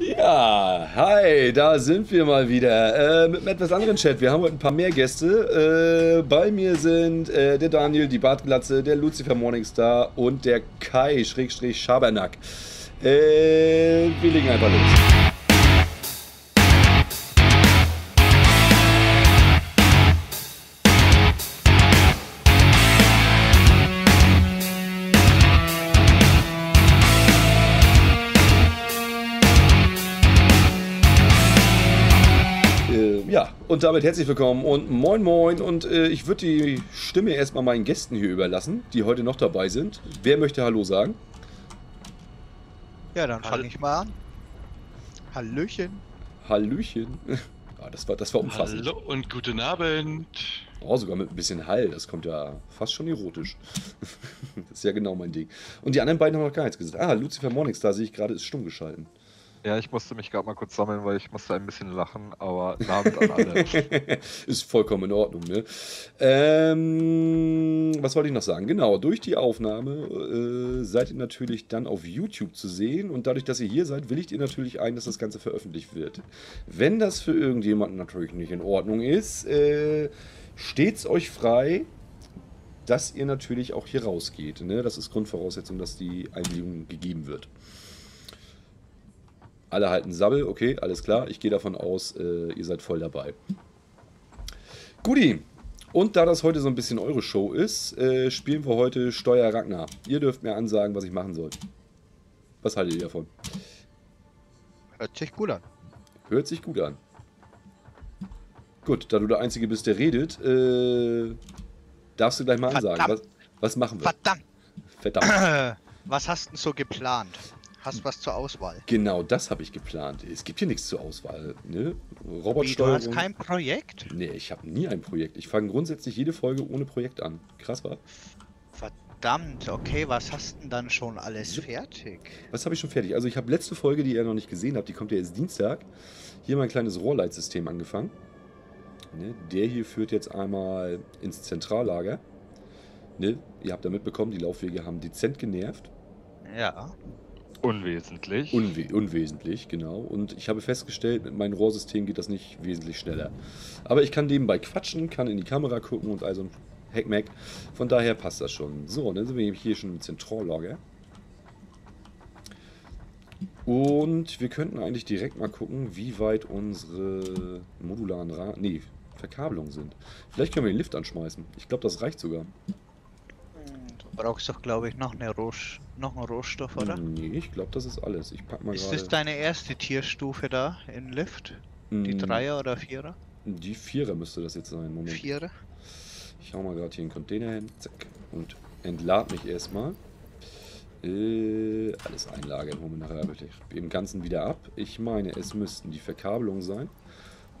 Ja, hi, da sind wir mal wieder. Äh, mit einem etwas anderen Chat. Wir haben heute ein paar mehr Gäste. Äh, bei mir sind äh, der Daniel, die Bartglatze, der Lucifer Morningstar und der Kai, Schrägstrich Schabernack. Äh, wir legen einfach los. Und damit herzlich willkommen und moin moin und äh, ich würde die Stimme erstmal meinen Gästen hier überlassen, die heute noch dabei sind. Wer möchte Hallo sagen? Ja, dann fange ich mal an. Hallöchen. Hallöchen. ah, das war, das war umfassend. Hallo und guten Abend. Oh, sogar mit ein bisschen Hall. Das kommt ja fast schon erotisch. das ist ja genau mein Ding. Und die anderen beiden haben noch gar nichts gesagt. Ah, Lucifer Morningstar sehe ich gerade, ist stumm geschalten. Ja, ich musste mich gerade mal kurz sammeln, weil ich musste ein bisschen lachen, aber Abend an alle. ist vollkommen in Ordnung, ne? Ähm, was wollte ich noch sagen? Genau, durch die Aufnahme äh, seid ihr natürlich dann auf YouTube zu sehen und dadurch, dass ihr hier seid, willigt ihr natürlich ein, dass das Ganze veröffentlicht wird. Wenn das für irgendjemanden natürlich nicht in Ordnung ist, äh, steht's euch frei, dass ihr natürlich auch hier rausgeht. Ne? Das ist Grundvoraussetzung, dass die Einwilligung gegeben wird. Alle halten Sabbel, okay, alles klar. Ich gehe davon aus, äh, ihr seid voll dabei. Guti, und da das heute so ein bisschen eure Show ist, äh, spielen wir heute Steuer Ragnar. Ihr dürft mir ansagen, was ich machen soll. Was haltet ihr davon? Hört sich gut an. Hört sich gut an. Gut, da du der Einzige bist, der redet, äh, darfst du gleich mal ansagen. Was, was, machen wir? Verdammt! Verdammt. Was hast du so geplant? Hast was zur Auswahl. Genau, das habe ich geplant. Es gibt hier nichts zur Auswahl. Ne? Robotsteuerung. du hast kein Projekt? Nee, ich habe nie ein Projekt. Ich fange grundsätzlich jede Folge ohne Projekt an. Krass, war? Verdammt, okay, was hast du denn dann schon alles fertig? Was habe ich schon fertig? Also ich habe letzte Folge, die ihr noch nicht gesehen habt, die kommt ja jetzt Dienstag, hier mein kleines Rohrleitsystem angefangen. Ne? Der hier führt jetzt einmal ins Zentrallager. Ne? Ihr habt da mitbekommen, die Laufwege haben dezent genervt. Ja. Unwesentlich. Unwe unwesentlich, genau. Und ich habe festgestellt, mit meinem Rohrsystem geht das nicht wesentlich schneller. Aber ich kann nebenbei quatschen, kann in die Kamera gucken und also ein Hackmack. Von daher passt das schon. So, dann sind wir hier schon im Zentrallager. Und wir könnten eigentlich direkt mal gucken, wie weit unsere modularen Ra nee, Verkabelungen sind. Vielleicht können wir den Lift anschmeißen. Ich glaube, das reicht sogar brauchst doch, glaube ich, noch, eine Rohsch noch einen Rohstoff, oder? Nee, ich glaube, das ist alles. Ich pack mal Ist das deine erste Tierstufe da in Lift? Die mm. Dreier oder Vierer? Die Vierer müsste das jetzt sein. Moment. Vierer? Ich hau mal gerade hier einen Container hin. Zack. Und entlad mich erstmal. Äh, alles einlagern. Holen wir nachher im Ganzen wieder ab. Ich meine, es müssten die Verkabelungen sein.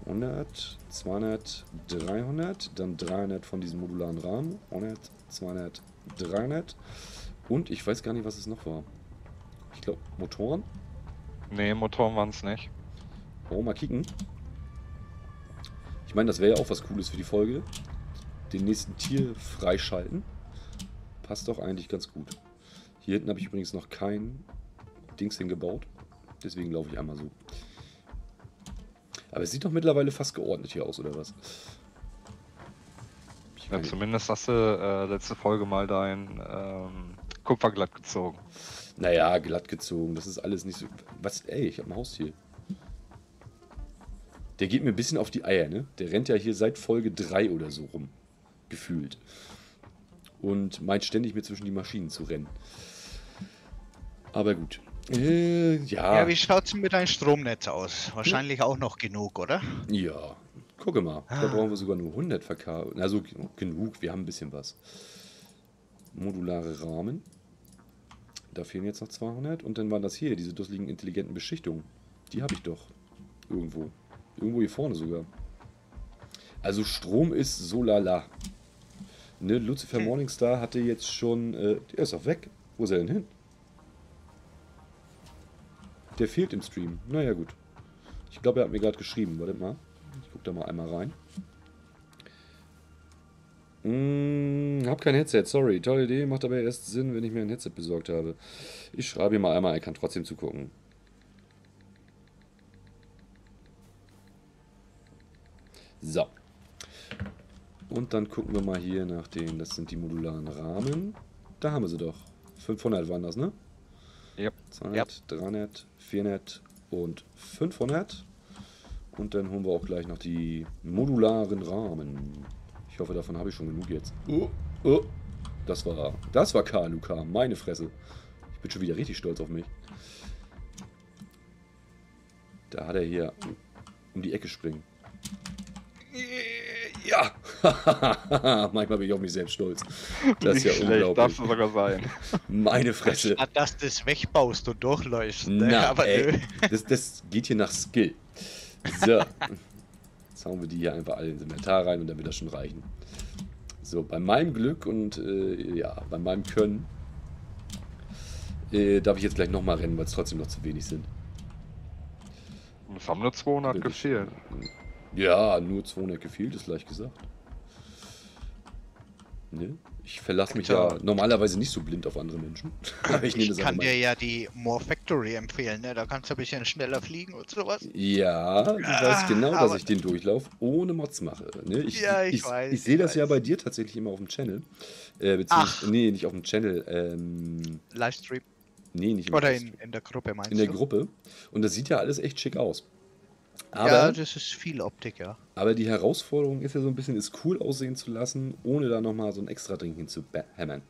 100, 200, 300, dann 300 von diesem modularen Rahmen. 100, 200, 300. Und ich weiß gar nicht, was es noch war. Ich glaube, Motoren? Nee, Motoren waren es nicht. Oh, mal kicken. Ich meine, das wäre ja auch was Cooles für die Folge. Den nächsten Tier freischalten. Passt doch eigentlich ganz gut. Hier hinten habe ich übrigens noch kein Dings hingebaut. Deswegen laufe ich einmal so. Aber es sieht doch mittlerweile fast geordnet hier aus, oder was? Ja, zumindest hast du äh, letzte Folge mal dein ähm, Kupfer glatt gezogen. Naja, glatt gezogen. Das ist alles nicht so. Was? Ey, ich hab ein Haustier. Der geht mir ein bisschen auf die Eier, ne? Der rennt ja hier seit Folge 3 oder so rum. Gefühlt. Und meint ständig mir zwischen die Maschinen zu rennen. Aber gut. Äh, ja. Ja, wie schaut's mit deinem Stromnetz aus? Wahrscheinlich auch noch genug, oder? Ja, Gucke mal, ah. da brauchen wir sogar nur 100 verkabeln. Also genug, wir haben ein bisschen was. Modulare Rahmen. Da fehlen jetzt noch 200. Und dann waren das hier, diese dusseligen intelligenten Beschichtungen. Die habe ich doch. Irgendwo. Irgendwo hier vorne sogar. Also Strom ist so lala. Ne, Lucifer. Morningstar hatte jetzt schon... Äh, der ist auch weg. Wo ist er denn hin? Der fehlt im Stream. Naja, gut. Ich glaube, er hat mir gerade geschrieben. Warte mal guck da mal einmal rein. Hm, hab kein Headset, sorry. Tolle Idee, macht aber erst Sinn, wenn ich mir ein Headset besorgt habe. Ich schreibe ihm mal einmal, er kann trotzdem zugucken. So. Und dann gucken wir mal hier nach den, das sind die modularen Rahmen. Da haben wir sie doch. 500 waren das, ne? Ja. Yep. 200, yep. 300, 400 und 500. Und dann holen wir auch gleich noch die modularen Rahmen. Ich hoffe, davon habe ich schon genug jetzt. Oh, oh. Das war, das war KLUK, meine Fresse. Ich bin schon wieder richtig stolz auf mich. Da hat er hier um die Ecke springen. Ja! Manchmal bin ich auf mich selbst stolz. Das ist ja Nicht schlecht, darf unglaublich. es sogar sein. Meine Fresse. Statt dass du das wegbaust und durchläufst. Ne? Na, Aber ey, nö. das, das geht hier nach Skill. So. Jetzt hauen wir die hier einfach alle ins Inventar rein und dann wird das schon reichen. So, bei meinem Glück und äh, ja, bei meinem Können äh, darf ich jetzt gleich nochmal rennen, weil es trotzdem noch zu wenig sind. Es haben nur 200 Will ich- gefehlt. Ja, nur 200 gefehlt, ist leicht gesagt. Ne? Ich verlasse mich ja Alter. normalerweise nicht so blind auf andere Menschen. Ich Ich kann dir ja die More Factory empfehlen, ne? Da kannst du ein bisschen schneller fliegen und sowas. Ja, du Ah, weißt genau, dass ich den Durchlauf ohne Mods mache. Ne? Ich, Ja, ich ich, weiß, Ich sehe das ja bei dir tatsächlich immer auf dem Channel. Äh, beziehungsweise, Ach. nee, nicht auf dem Channel. Ähm, Livestream. nee, nicht im Oder in, in der Gruppe meinst in der du? Gruppe. Und das sieht ja alles echt schick aus. Aber, ja, das ist viel Optik, ja. aber die Herausforderung ist ja so ein bisschen, es cool aussehen zu lassen, ohne da nochmal so ein extra Ding hinzuhämmern.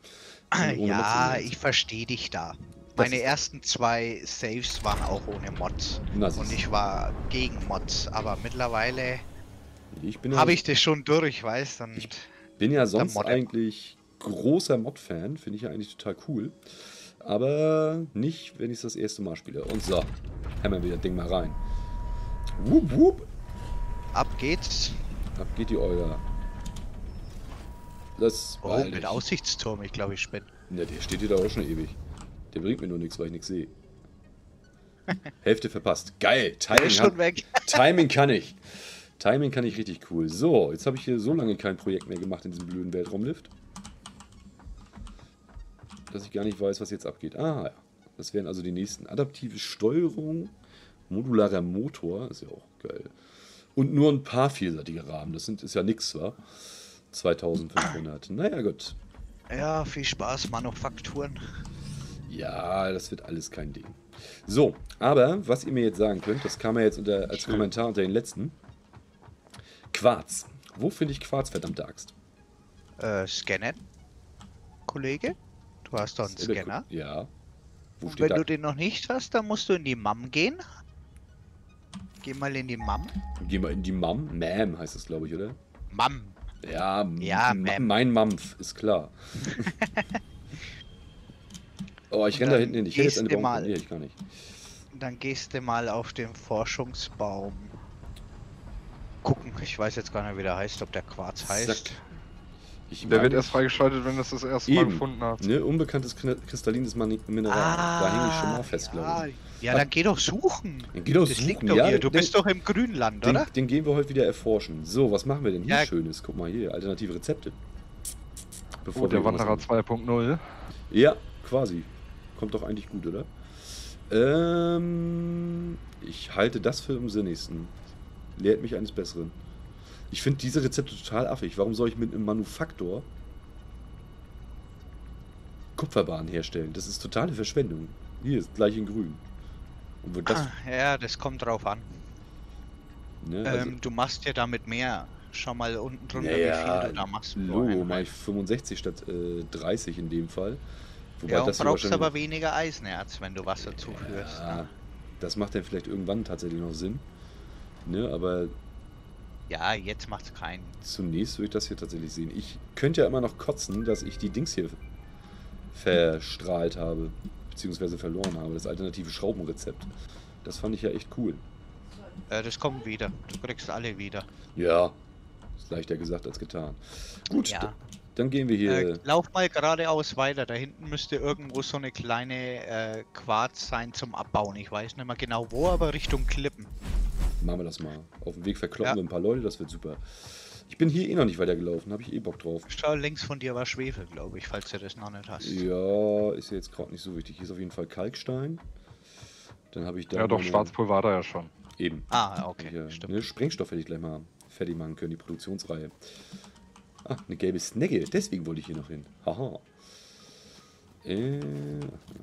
Mods Ja, ich verstehe dich da. Meine ist- ersten zwei Saves waren auch ohne Mods. Und ich war gegen Mods. Aber mittlerweile ja, habe ich das schon durch, weißt du? Ich- bin ja sonst eigentlich großer Mod-Fan, finde ich ja eigentlich total cool. Aber nicht, wenn ich es das erste Mal spiele. Und so, hämmern wir das Ding mal rein. Wup, wup. ab geht's. Ab geht die Euler. Das Oh, mit Aussichtsturm, ich glaube, ich bin. Ja, der steht hier da auch schon ewig. Der bringt mir nur nichts, weil ich nichts sehe. Hälfte verpasst. Geil. Timing, schon weg. Timing kann ich. Timing kann ich richtig cool. So, jetzt habe ich hier so lange kein Projekt mehr gemacht in diesem blöden Weltraumlift. Dass ich gar nicht weiß, was jetzt abgeht. Ah, ja. Das wären also die nächsten. Adaptive Steuerung, modularer Motor, ist ja auch geil. Und nur ein paar vielseitige Rahmen. Das sind, ist ja nix, wa? 2500. Naja, gut. Ja, viel Spaß, Manufakturen. Ja, das wird alles kein Ding. So, aber was ihr mir jetzt sagen könnt, das kam ja jetzt unter, als Schön. Kommentar unter den letzten. Quarz. Wo finde ich Quarz, verdammte Axt? Äh, scannen? Kollege? Du hast doch einen Scanner. Ja. Wo Und wenn da? du den noch nicht hast, dann musst du in die MAM gehen. Geh mal in die MAM. Geh mal in die Mam. Mam heißt das, glaube ich, oder? MAM. Ja, Ja, Mam. mein Mampf, ist klar. oh, ich renne da dann hinten hin. Ich hätte jetzt gehst eine mal- Nee, ich gar nicht. Dann gehst du mal auf den Forschungsbaum. Gucken. Ich weiß jetzt gar nicht, wie der heißt, ob der Quarz heißt. Ich Der wird es. erst freigeschaltet, wenn du es das erste Mal Eben. gefunden hast. Ne, unbekanntes Kri- kristallines Mineral. da hänge ich schon mal fest, Ah, ja. glaube ich. Ja, dann geh doch suchen. Dann geh doch das suchen, liegt doch ja, hier. Du den- bist doch im Grünland, Den, oder? den gehen wir heute wieder erforschen. So, was machen wir denn hier Ja. Schönes? Guck mal hier, alternative Rezepte. Bevor Oh, der wir Wanderer irgendwas- 2.0. Ja, quasi. Kommt doch eigentlich gut, oder? Ähm, ich halte das für am sinnigsten. Lehrt mich eines Besseren. Ich finde diese Rezepte total affig. Warum soll ich mit einem Manufaktor Kupferbahn herstellen? Das ist totale Verschwendung. Hier ist gleich in grün. Das, Ah, ja, das kommt drauf an. ne, also, ähm, du machst ja damit mehr. Schau mal unten drunter, Ja, wie viel du da machst. Logo mache ich 65 statt äh, 30 in dem Fall. Wobei Ja, und brauchst aber weniger Eisenerz, wenn du Wasser zuführst. Ja, ne? das macht dann vielleicht irgendwann tatsächlich noch Sinn. Ne, aber Ja, jetzt macht's keinen. zunächst würde ich das hier tatsächlich sehen. Ich könnte ja immer noch kotzen, dass ich die Dings hier verstrahlt habe, beziehungsweise verloren habe. Das alternative Schraubenrezept. Das fand ich ja echt cool. Äh, das kommt wieder. Du kriegst alle wieder. Ja, ist leichter gesagt als getan. Gut, Ja. dann gehen wir hier. Äh, lauf mal geradeaus weiter. Da hinten müsste irgendwo so eine kleine äh, Quarz sein zum Abbauen. Ich weiß nicht mehr genau wo, aber Richtung Klippen. Machen wir das mal. Auf dem Weg verkloppen Ja. wir ein paar Leute, das wird super. Ich bin hier eh noch nicht weitergelaufen, habe ich eh Bock drauf. Schau, links von dir war Schwefel, glaube ich, falls du das noch nicht hast. Ja, ist ja jetzt gerade nicht so wichtig. Hier ist auf jeden Fall Kalkstein. Dann habe ich da. Ja, doch, Schwarzpulver hat er ja schon. Eben. Ah, okay, Hier, stimmt. ne, Sprengstoff hätte ich gleich mal fertig machen können, die Produktionsreihe. Ah, eine gelbe Snagge. Deswegen wollte ich hier noch hin. Haha. Äh,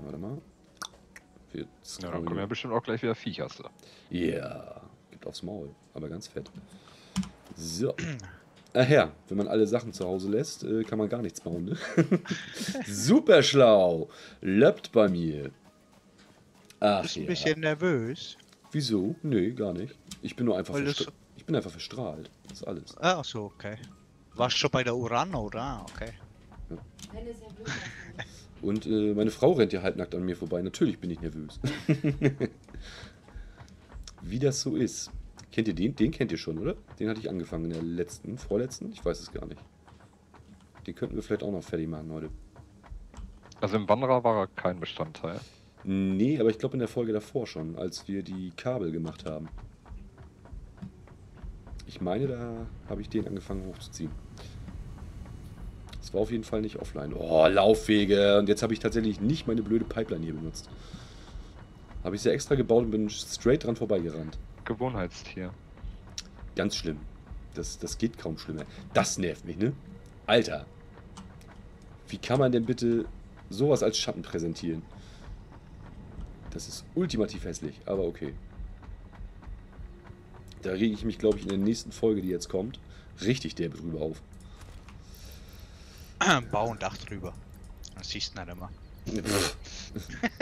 warte mal. Wir Ja, dann kommen ja bestimmt auch gleich wieder Viechers. Ja, gibt aufs Maul. Aber ganz fett. So. Ach ja, wenn man alle Sachen zu Hause lässt, äh, kann man gar nichts bauen, ne? Super schlau. Löppt bei mir. Ach Bist ein ja. bisschen nervös. Wieso? Nee, gar nicht. Ich bin nur einfach verstra Ich bin einfach verstrahlt. Das ist alles. Ah, so, okay. Warst schon bei der Urano, oder? Ah, okay. Ja. Und äh, meine Frau rennt ja halbnackt an mir vorbei. Natürlich bin ich nervös. Wie das so ist. Kennt ihr den? Den kennt ihr schon, oder? Den hatte ich angefangen in der letzten, vorletzten? Ich weiß es gar nicht. Den könnten wir vielleicht auch noch fertig machen heute. Also im Wanderer war er kein Bestandteil. Nee, aber ich glaube in der Folge davor schon, als wir die Kabel gemacht haben. Ich meine, da habe ich den angefangen hochzuziehen. Es war auf jeden Fall nicht offline. Oh, Laufwege. Und jetzt habe ich tatsächlich nicht meine blöde Pipeline hier benutzt. Habe ich sie extra gebaut und bin straight dran vorbeigerannt. Gewohnheitstier. Ganz schlimm. Das, das geht kaum schlimmer. Das nervt mich, ne? Alter. Wie kann man denn bitte sowas als Schatten präsentieren? Das ist ultimativ hässlich, aber okay. Da rege ich mich, glaube ich, in der nächsten Folge, die jetzt kommt, richtig derbe drüber auf. Bau ein Dach drüber. Das siehst du nicht immer.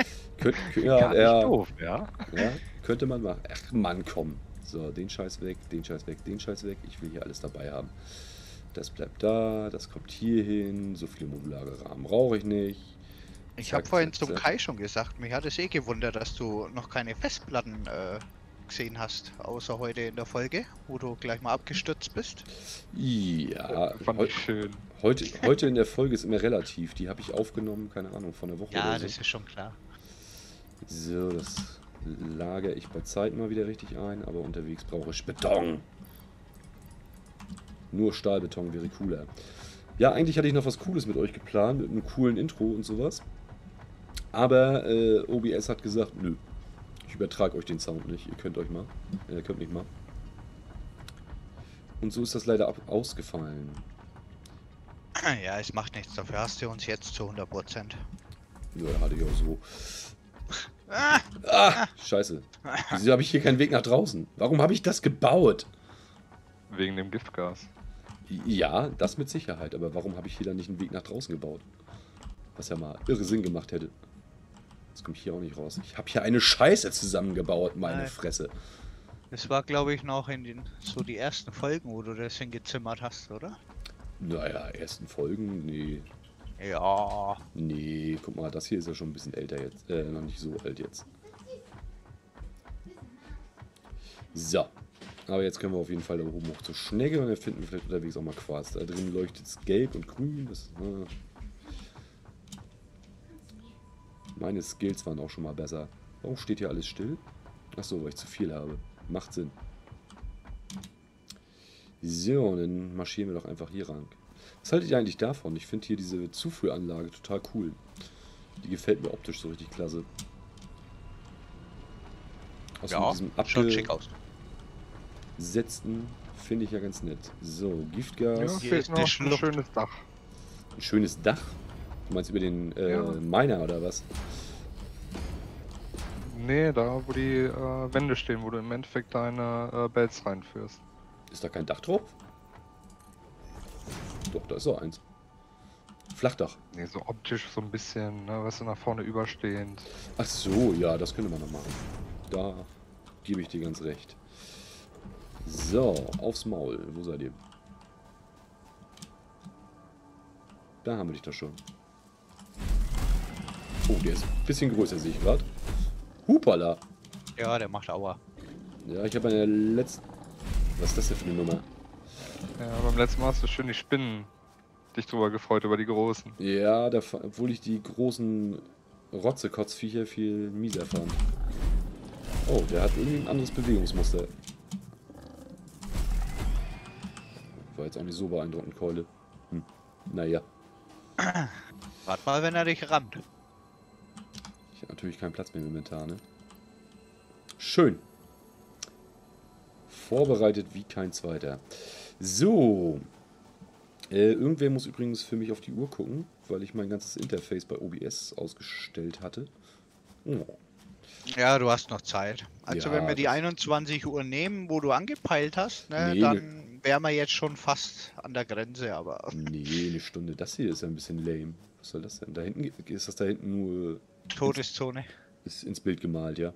Könnt, ja, ja, doof, ja. ja, könnte man machen. Ach, Mann, komm. So, den Scheiß weg, den Scheiß weg, den Scheiß weg. Ich will hier alles dabei haben. Das bleibt da, das kommt hier hin. So viele modulare Rahmen brauche ich nicht. Ich habe vorhin zack, zum zack. Kai schon gesagt, mich hat es eh gewundert, dass du noch keine Festplatten äh, gesehen hast, außer heute in der Folge, wo du gleich mal abgestürzt bist. Ja, Fand heu ich schön. heute, heute in der Folge ist immer relativ. Die habe ich aufgenommen, keine Ahnung, von der Woche Ja, oder so. das ist schon klar. So, das lagere ich bei Zeit mal wieder richtig ein, aber unterwegs brauche ich Beton. Nur Stahlbeton wäre cooler. Ja, eigentlich hatte ich noch was Cooles mit euch geplant, mit einem coolen Intro und sowas. Aber äh, OBS hat gesagt, nö, ich übertrage euch den Sound nicht, ihr könnt euch mal, äh, könnt nicht mal. Und so ist das leider ab ausgefallen. Ja, es macht nichts, dafür hast du uns jetzt zu 100%. Ja, hatte ich auch so. Ah, Ah, scheiße. Wieso habe ich hier keinen Weg nach draußen? Warum habe ich das gebaut? Wegen dem Giftgas. Ja, das mit Sicherheit. Aber warum habe ich hier dann nicht einen Weg nach draußen gebaut? Was ja mal irre Sinn gemacht hätte. Jetzt komme ich hier auch nicht raus. Ich habe hier eine Scheiße zusammengebaut, meine Nein. Fresse. das war, glaube ich, noch in den so die ersten Folgen, wo du das hingezimmert hast, oder? Naja, ersten Folgen? Nee. Ja. Nee, guck mal, das hier ist ja schon ein bisschen älter jetzt. Äh, noch nicht so alt jetzt. So. Aber jetzt können wir auf jeden Fall da oben hoch zur Schnecke und dann finden wir vielleicht unterwegs auch mal Quarz. Da drin leuchtet es gelb und grün. Das, äh, meine Skills waren auch schon mal besser. Warum steht hier alles still? Achso, weil ich zu viel habe. Macht Sinn. So, dann marschieren wir doch einfach hier lang. Was haltet ihr eigentlich davon? Ich finde hier diese Zuführanlage total cool. Die gefällt mir optisch so richtig klasse. Mit Ja, diesem schaut schick aus. abgesetzten finde ich ja ganz nett. So, Ja, Giftgas, hier fehlt ist noch ein schönes Dach. ein schönes Dach. Du meinst über den äh, Ja. Miner oder was? Nee, da wo die äh, Wände stehen, wo du im Endeffekt deine äh, Bells reinführst. Ist da kein Dach drauf? Doch, da ist so eins. Flachdach. Nee, so optisch so ein bisschen, ne, weißt du, nach vorne überstehend. Ach so, ja, das könnte man noch machen. Da gebe ich dir ganz recht. So, aufs Maul. Wo seid ihr? Da haben wir dich doch schon. Oh, der ist ein bisschen größer, sehe ich gerade. Hupala. Ja, der macht Aua. Ja, ich habe eine letzte... Was ist das denn für eine Nummer? Ja, beim letzten Mal hast du schön die Spinnen dich drüber gefreut, über die großen. Ja, da, obwohl ich die großen Rotzekotzviecher viel mieser fand. Oh, der hat irgendwie ein anderes Bewegungsmuster. War jetzt auch nicht so beeindruckend, Keule. Hm. Naja, Wart mal, wenn er dich rammt. ich habe natürlich keinen Platz mehr im Inventar, ne? Schön. vorbereitet wie kein zweiter. So. Äh, irgendwer muss übrigens für mich auf die Uhr gucken, weil ich mein ganzes Interface bei OBS ausgestellt hatte. Oh. Ja, du hast noch Zeit. Also Ja, wenn wir die das- 21 Uhr nehmen, wo du angepeilt hast, ne, Nee, dann wären wir jetzt schon fast an der Grenze, aber Nee, eine Stunde. Das hier ist ja ein bisschen lame. Was soll das denn? Da hinten ist das da hinten nur Todeszone. ist ins Bild gemalt, ja.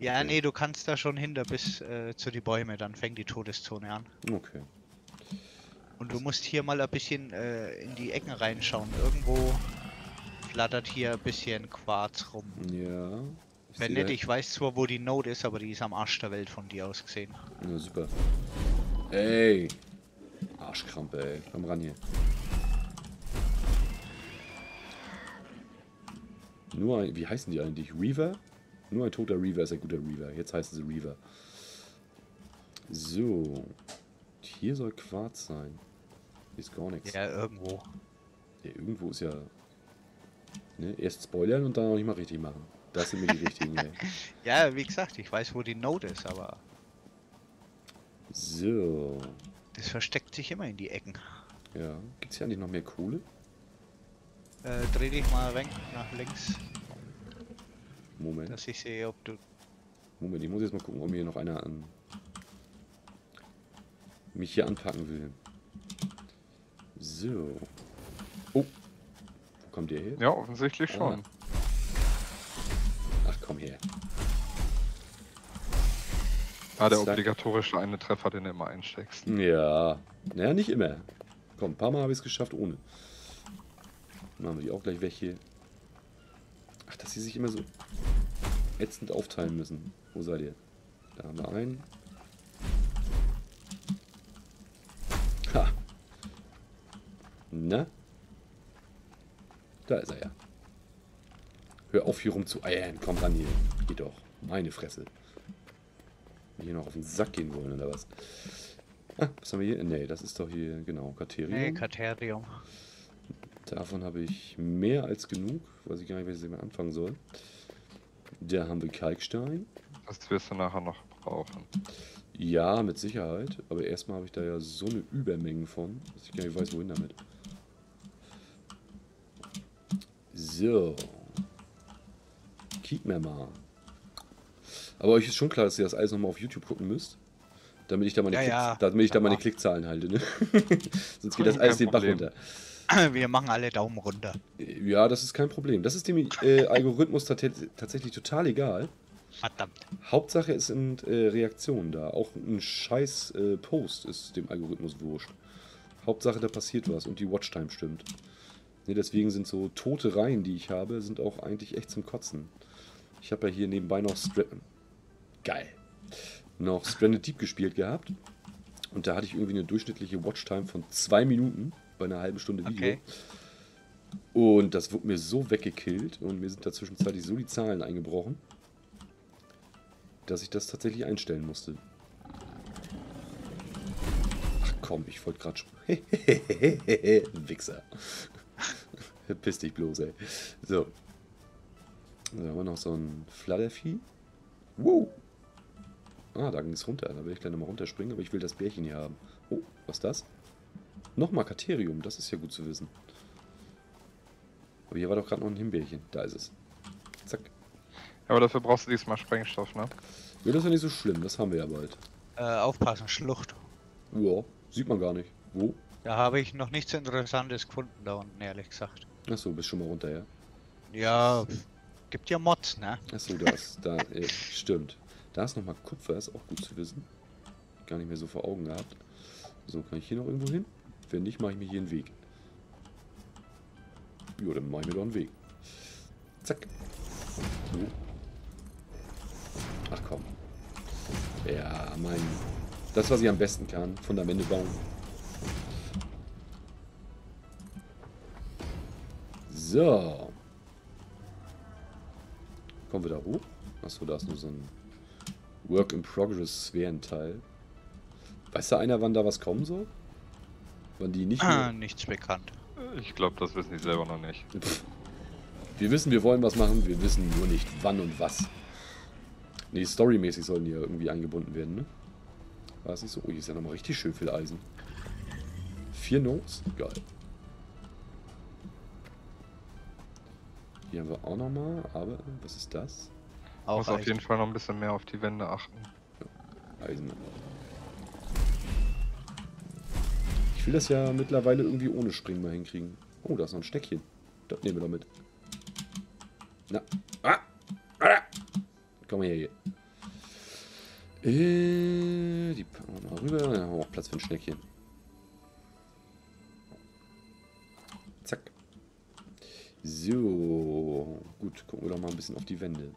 Ja, Okay. nee, du kannst da schon hinter bis äh, zu die Bäume, dann fängt die Todeszone an. Okay. Und du musst hier mal ein bisschen äh, in die Ecken reinschauen. Irgendwo flattert hier ein bisschen Quarz rum. Ja. Wenn nicht, ich weiß zwar, wo die Note ist, aber die ist am Arsch der Welt von dir aus gesehen. Ja, super. Ey. Arschkrampe, ey. Komm ran hier. Nur ein, wie heißen die eigentlich? Reaver? Nur ein toter Reaver ist ein guter Reaver. Jetzt heißen sie Reaver. So. Hier soll Quarz sein. Ist gar nichts. Ja, irgendwo. Ja, irgendwo ist ja. Ne? Erst spoilern und dann auch nicht mal richtig machen. Das sind mir die richtigen, ey. Ja, wie gesagt, ich weiß, wo die Note ist, aber So. das versteckt sich immer in die Ecken. Ja. Gibt es hier eigentlich noch mehr Kohle? Äh, dreh dich mal weg nach links, Moment. dass ich sehe, ob du. Moment, ich muss jetzt mal gucken, ob mir hier noch einer an mich hier anpacken will. So. Oh. Wo kommt der her? Ja, offensichtlich schon. Ach, komm her. Ah, der obligatorische eine Treffer, den du immer einsteckst. Ja. Naja, nicht immer. Komm, ein paar Mal habe ich es geschafft ohne. Machen wir die auch gleich weg hier. Ach, dass sie sich immer so ätzend aufteilen müssen. Wo seid ihr? Da haben wir einen. Ha. Na? Da ist er ja. Hör auf hier rumzueiern. Komm ran hier. Geh doch. Meine Fresse. Hier noch auf den Sack gehen wollen oder was? Ah, was haben wir hier? Nee, das ist doch hier, genau, Katerium. Nee, Katerium. Davon habe ich mehr als genug. Weiß ich gar nicht, welches ich mal anfangen soll. Da haben wir Kalkstein. Das wirst du nachher noch brauchen. Ja, mit Sicherheit. Aber erstmal habe ich da ja so eine Übermenge von, dass ich gar nicht weiß, wohin damit. So. Kick mir mal. Aber euch ist schon klar, dass ihr das alles nochmal auf YouTube gucken müsst. Damit ich da meine, Ja, Klick, ja. damit ich da meine. Klickzahlen halte, ne? Sonst geht das alles den Bach runter. Wir machen alle Daumen runter. Ja, das ist kein Problem. Das ist dem äh, Algorithmus tat- tatsächlich total egal. Verdammt. Hauptsache es sind äh, Reaktionen da. Auch ein scheiß äh, Post ist dem Algorithmus wurscht. Hauptsache da passiert was und die Watchtime stimmt. Ne, deswegen sind so tote Reihen, die ich habe, sind auch eigentlich echt zum Kotzen. Ich habe ja hier nebenbei noch Stra Geil. Noch Stranded Deep gespielt gehabt. Und da hatte ich irgendwie eine durchschnittliche Watchtime von zwei Minuten bei einer halben Stunde Video. Okay. Und das wurde mir so weggekillt und mir sind da zwischenzeitlich so die Zahlen eingebrochen, dass ich das tatsächlich einstellen musste. Ach komm, ich wollte gerade schon. Wichser. Piss dich bloß, ey. So. Da haben wir noch so ein Fladdervieh. Wow. Ah, da ging es runter. Da will ich gleich nochmal runterspringen, aber ich will das Bärchen hier haben. Oh, was ist das? Nochmal Katerium, das ist ja gut zu wissen. Aber hier war doch gerade noch ein Himbeerchen. Da ist es. Zack. Aber dafür brauchst du diesmal Sprengstoff, ne? Ja, das ist ja nicht so schlimm, das haben wir ja bald. Äh, aufpassen, Schlucht. Ja, sieht man gar nicht. Wo? Da habe ich noch nichts Interessantes gefunden da unten, ehrlich gesagt. Achso, bist schon mal runter, ja? Ja, gibt ja Mods, ne? Achso, da ist, da, äh, stimmt. Da ist nochmal Kupfer, ist auch gut zu wissen. Gar nicht mehr so vor Augen gehabt. So, kann ich hier noch irgendwo hin? Wenn nicht, mache ich mir hier einen Weg. Jo, dann mache ich mir doch einen Weg. Zack. So. Ach komm. Ja, mein. Das, was ich am besten kann. Fundamente bauen. So. Kommen wir da hoch? Achso, da ist nur so ein Work in Progress Sphärenteil. Weiß da einer, wann da was kommen soll? Wann die nicht Ah, mehr... nichts bekannt. Ich glaube, das wissen die selber noch nicht. Pff. Wir wissen, wir wollen was machen, wir wissen nur nicht wann und was. Nee, storymäßig sollen die ja irgendwie eingebunden werden, ne? War es nicht so? Oh, hier ist ja nochmal richtig schön viel Eisen. Vier Notes? Geil. Hier haben wir auch nochmal, aber was ist das? Auch Muss auf Eisen. jeden Fall noch ein bisschen mehr auf die Wände achten. Eisen. Ich will das ja mittlerweile irgendwie ohne Springen mal hinkriegen. Oh, da ist noch ein Steckchen. Das nehmen wir doch mit. Na. Ah! Ah! Komm mal her hier. Äh, die packen wir mal rüber. Dann haben wir auch Platz für ein Schneckchen. So. Gut, gucken wir doch mal ein bisschen auf die Wände.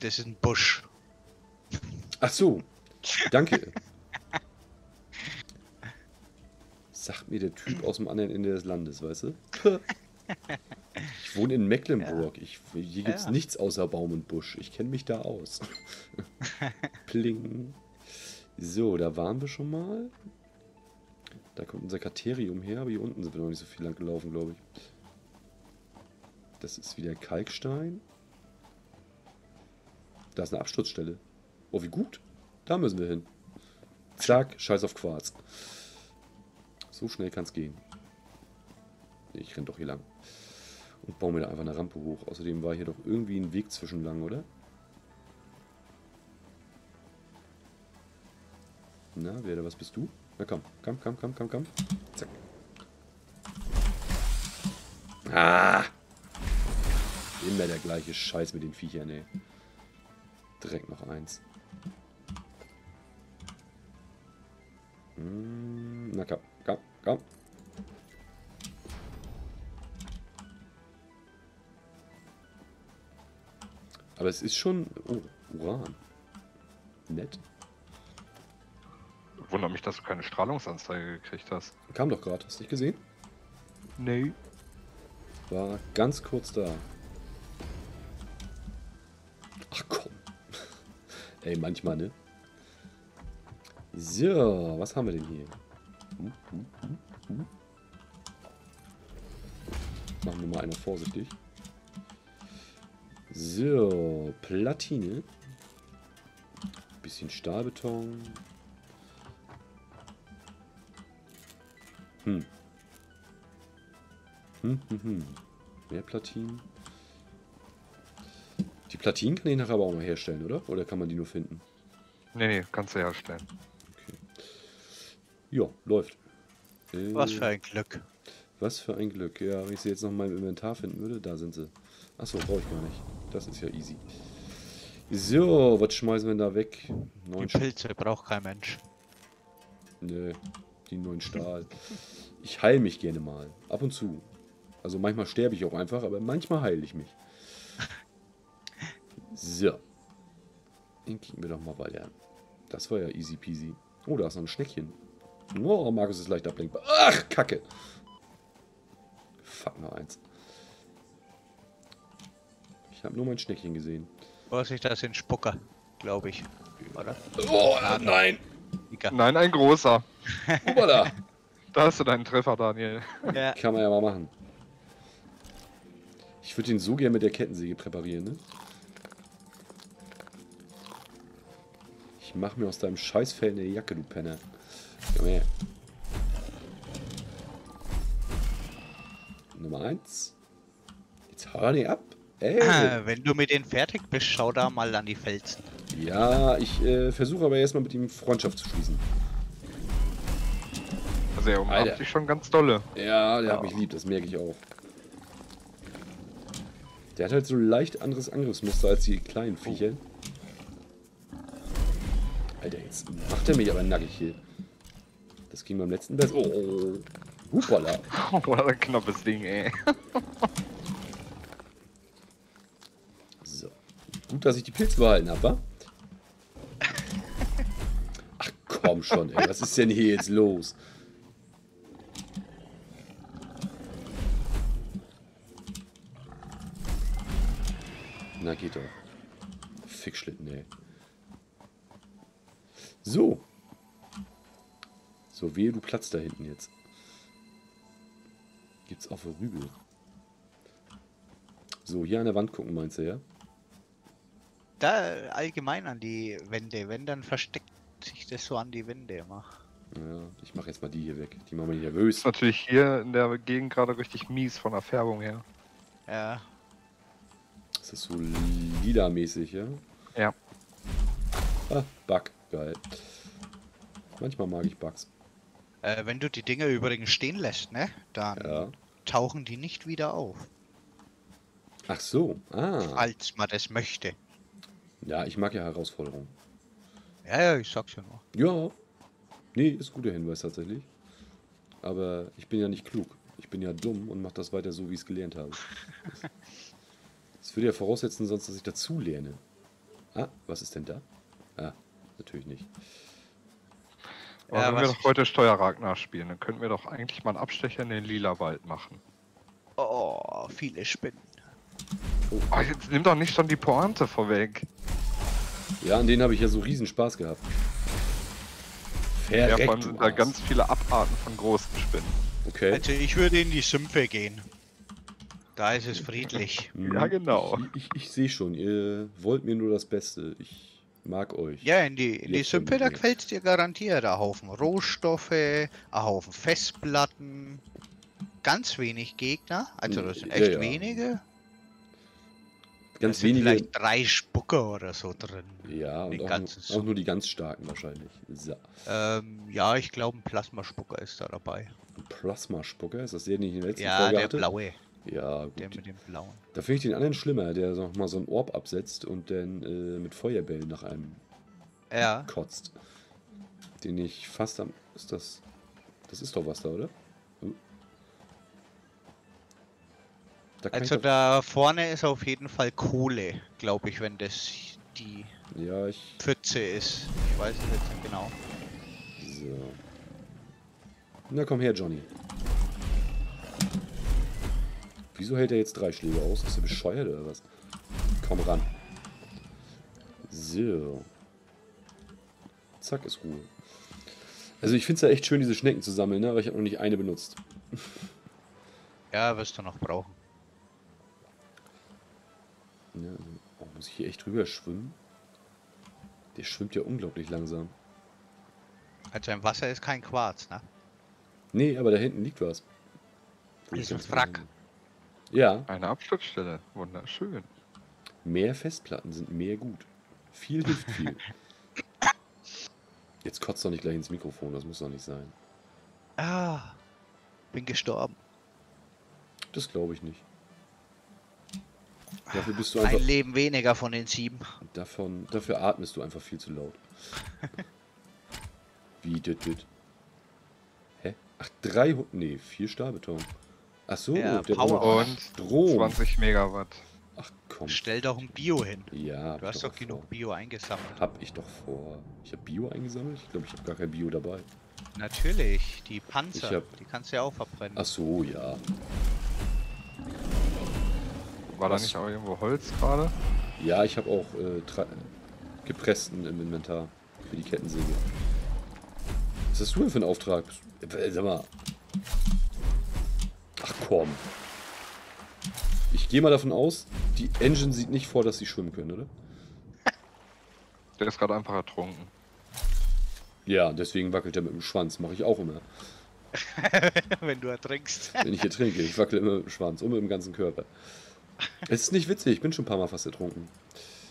Das ist ein Busch. Ach so. Danke. Sagt mir der Typ aus dem anderen Ende des Landes, weißt du? Ich wohne in Mecklenburg. Ich, hier gibt es Ja. nichts außer Baum und Busch. Ich kenne mich da aus. Pling. So, da waren wir schon mal. Da kommt unser Katerium her, aber hier unten sind wir noch nicht so viel lang gelaufen, glaube ich. Das ist wieder Kalkstein. Da ist eine Absturzstelle. Oh, wie gut. Da müssen wir hin. Zack, scheiß auf Quarz. So schnell kann es gehen. Ich renn doch hier lang. Und baue mir da einfach eine Rampe hoch. Außerdem war hier doch irgendwie ein Weg zwischen lang, oder? Na, wer da was bist du? Na komm, komm, komm, komm, komm, komm. Zack. Ah! Immer der gleiche Scheiß mit den Viechern, ey. Direkt noch eins. Hm, Na komm, komm, komm. Aber es ist schon... Oh, Uran. Nett. Wundert mich, dass du keine Strahlungsanzeige gekriegt hast. Kam doch gerade, hast du nicht gesehen? Nee. War ganz kurz da. Ach komm. Ey, manchmal, ne? So, was haben wir denn hier? Hu, hu, hu. Machen wir mal einer vorsichtig. So, Platine. Bisschen Stahlbeton. Hm. Hm, hm, hm. Mehr Platinen. Die Platinen kann ich nachher aber auch mal herstellen, oder? Oder kann man die nur finden? Nee, nee, kannst du herstellen. Ja, läuft. Äh, Was für ein Glück. Was für ein Glück. Ja, wenn ich sie jetzt noch in meinem Inventar finden würde, da sind sie. Achso, brauche ich gar nicht. Das ist ja easy. So, was schmeißen wir denn da weg? Die Neun Sch Pilze braucht kein Mensch. Nö, die neuen Stahl. Ich heile mich gerne mal. Ab und zu. Also manchmal sterbe ich auch einfach, aber manchmal heile ich mich. So. Den kicken wir doch mal weiter. Das war ja easy peasy. Oh, da ist noch ein Schneckchen. Oh, Markus ist leicht ablenkbar. Ach, Kacke. Fuck, noch eins. Ich habe nur mein Schneckchen gesehen. Vorsicht, das sind Spucker, glaube ich. Oder? Oh, nein. Egal. Nein, ein großer. Hoppala. Da hast du deinen Treffer, Daniel. Ja. Kann man ja mal machen. Ich würde den so gerne mit der Kettensäge präparieren, ne? Ich mach mir aus deinem Scheißfell eine Jacke, du Penner. Komm her. Nummer eins. Jetzt hör nicht ab. Ey. Wenn du mit denen fertig bist, schau da mal an die Felsen. Ja, ich äh, versuche aber erstmal mit ihm Freundschaft zu schließen. Also er umarmt dich schon ganz dolle. Ja, der hat Ja. mich lieb, das merke ich auch. Der hat halt so leicht anderes Angriffsmuster als die kleinen Viecher. Alter, jetzt macht er mich aber nackig hier. Das ging beim letzten besser. Oh, oh, oh. Hupala. Oh, ein knappes Ding, ey. So. Gut, dass ich die Pilze behalten habe, wa? Komm schon, ey. Was ist denn hier jetzt los? Na, geht doch. Fickschlitten, ey. So. So, wehe, du platzt da hinten jetzt. Gibt's auch für Rübel. So, hier an der Wand gucken, meinst du, ja? Da allgemein an die Wände. Wenn, dann versteckt sich das so an die Wände immer. Ja, ich mache jetzt mal die hier weg. Die machen mich nervös. Ist natürlich hier in der Gegend gerade richtig mies von der Färbung her. Ja. Das ist so lila-mäßig, ja? Ja. Ah, Bug. Geil. Manchmal mag ich Bugs. Äh, wenn du die Dinger übrigens stehen lässt, ne? Dann Ja. tauchen die nicht wieder auf. Ach so. Ah. Falls man das möchte. Ja, ich mag ja Herausforderungen. Ja, ja, ich sag's ja nur. Ja. Nee, ist ein guter Hinweis tatsächlich. Aber ich bin ja nicht klug. Ich bin ja dumm und mache das weiter so, wie ich es gelernt habe. Das würde ja voraussetzen, sonst, dass ich dazu lerne. Ah, was ist denn da? Ah, natürlich nicht. Aber Ja, wenn wir doch heute Steuerrag nachspielen, dann könnten wir doch eigentlich mal einen Abstecher in den lila Wald machen. Oh, viele Spinnen. Oh, jetzt nimm doch nicht schon die Pointe vorweg. Ja, an denen habe ich ja so riesen Spaß gehabt. Ja, Verreckt, vor allem sind da ganz viele Abarten von großen Spinnen. Okay. Also ich würde in die Sümpfe gehen. Da ist es friedlich. Hm, Ja, genau. Ich, ich, ich sehe schon, ihr wollt mir nur das Beste. Ich mag euch. Ja, in die, in die Sümpfe, da gefällt's dir garantiert. Ein Haufen Rohstoffe, ein Haufen Festplatten, ganz wenig Gegner. Also das sind Ja, echt ja. wenige. Ganz da sind wenige. vielleicht drei Spucker oder so drin. Ja, und den auch, nur- auch nur die ganz starken wahrscheinlich. So. Ähm, ja, ich glaube ein Plasmaspucker ist da dabei. Ein Plasmaspucker, ist das der, den ich in der letzten Ja, Folge der hatte? blaue. Ja, Der gut. mit dem blauen. Da finde ich den anderen schlimmer, der noch mal so einen Orb absetzt und dann äh, mit Feuerbällen nach einem Ja. kotzt. Den ich fast am. Ist das. Das ist doch was da, oder? Da Also da vorne ist auf jeden Fall Kohle, glaube ich, wenn das die Ja, ich. Pfütze ist. Ich weiß es jetzt nicht genau. So. Na komm her, Johnny. Wieso hält er jetzt drei Schläge aus? Ist er bescheuert oder was? Komm ran. So. Zack, ist Ruhe. Also ich finde es ja echt schön, diese Schnecken zu sammeln, ne? aber ich habe noch nicht eine benutzt. Ja, wirst du noch brauchen. Ja, oh, muss ich hier echt drüber schwimmen? Der schwimmt ja unglaublich langsam. Also im Wasser ist kein Quarz, ne? Nee, aber da hinten liegt was. Ist ein Wrack. Ja, Eine Absturzstelle. Wunderschön. mehr Festplatten sind mehr gut. Viel hilft viel. Jetzt kotzt doch nicht gleich ins Mikrofon, das muss doch nicht sein. Ah, bin gestorben. Das glaube ich nicht. Dafür bist du einfach. Ein Leben weniger von den sieben. Davon, dafür atmest du einfach viel zu laut. Wie dit dit. Hä? Ach, drei. Nee, vier Stahlbeton. Ach so, Ja, der Power. Und Strom. 20 Megawatt. Ach komm. Stell doch ein Bio hin. Ja, hab Du hast doch genug vor. Bio eingesammelt. Hab ich doch vor. Ich habe Bio eingesammelt? Ich glaube, ich habe gar kein Bio dabei. Natürlich, die Panzer, Ich hab- die kannst du ja auch verbrennen. Ach so, ja. War da nicht auch irgendwo Holz gerade? Ja, ich habe auch äh, gepressten im Inventar für die Kettensäge. Was hast du denn für einen Auftrag? Äh, Sag mal. Ach komm. Ich gehe mal davon aus, die Engine sieht nicht vor, dass sie schwimmen können, oder? Der ist gerade einfach ertrunken. Ja, deswegen wackelt er mit dem Schwanz. Mache ich auch immer. Wenn du ertrinkst. Wenn ich hier trinke, ich wackele immer mit dem Schwanz und mit dem ganzen Körper. Es ist nicht witzig, ich bin schon ein paar Mal fast ertrunken.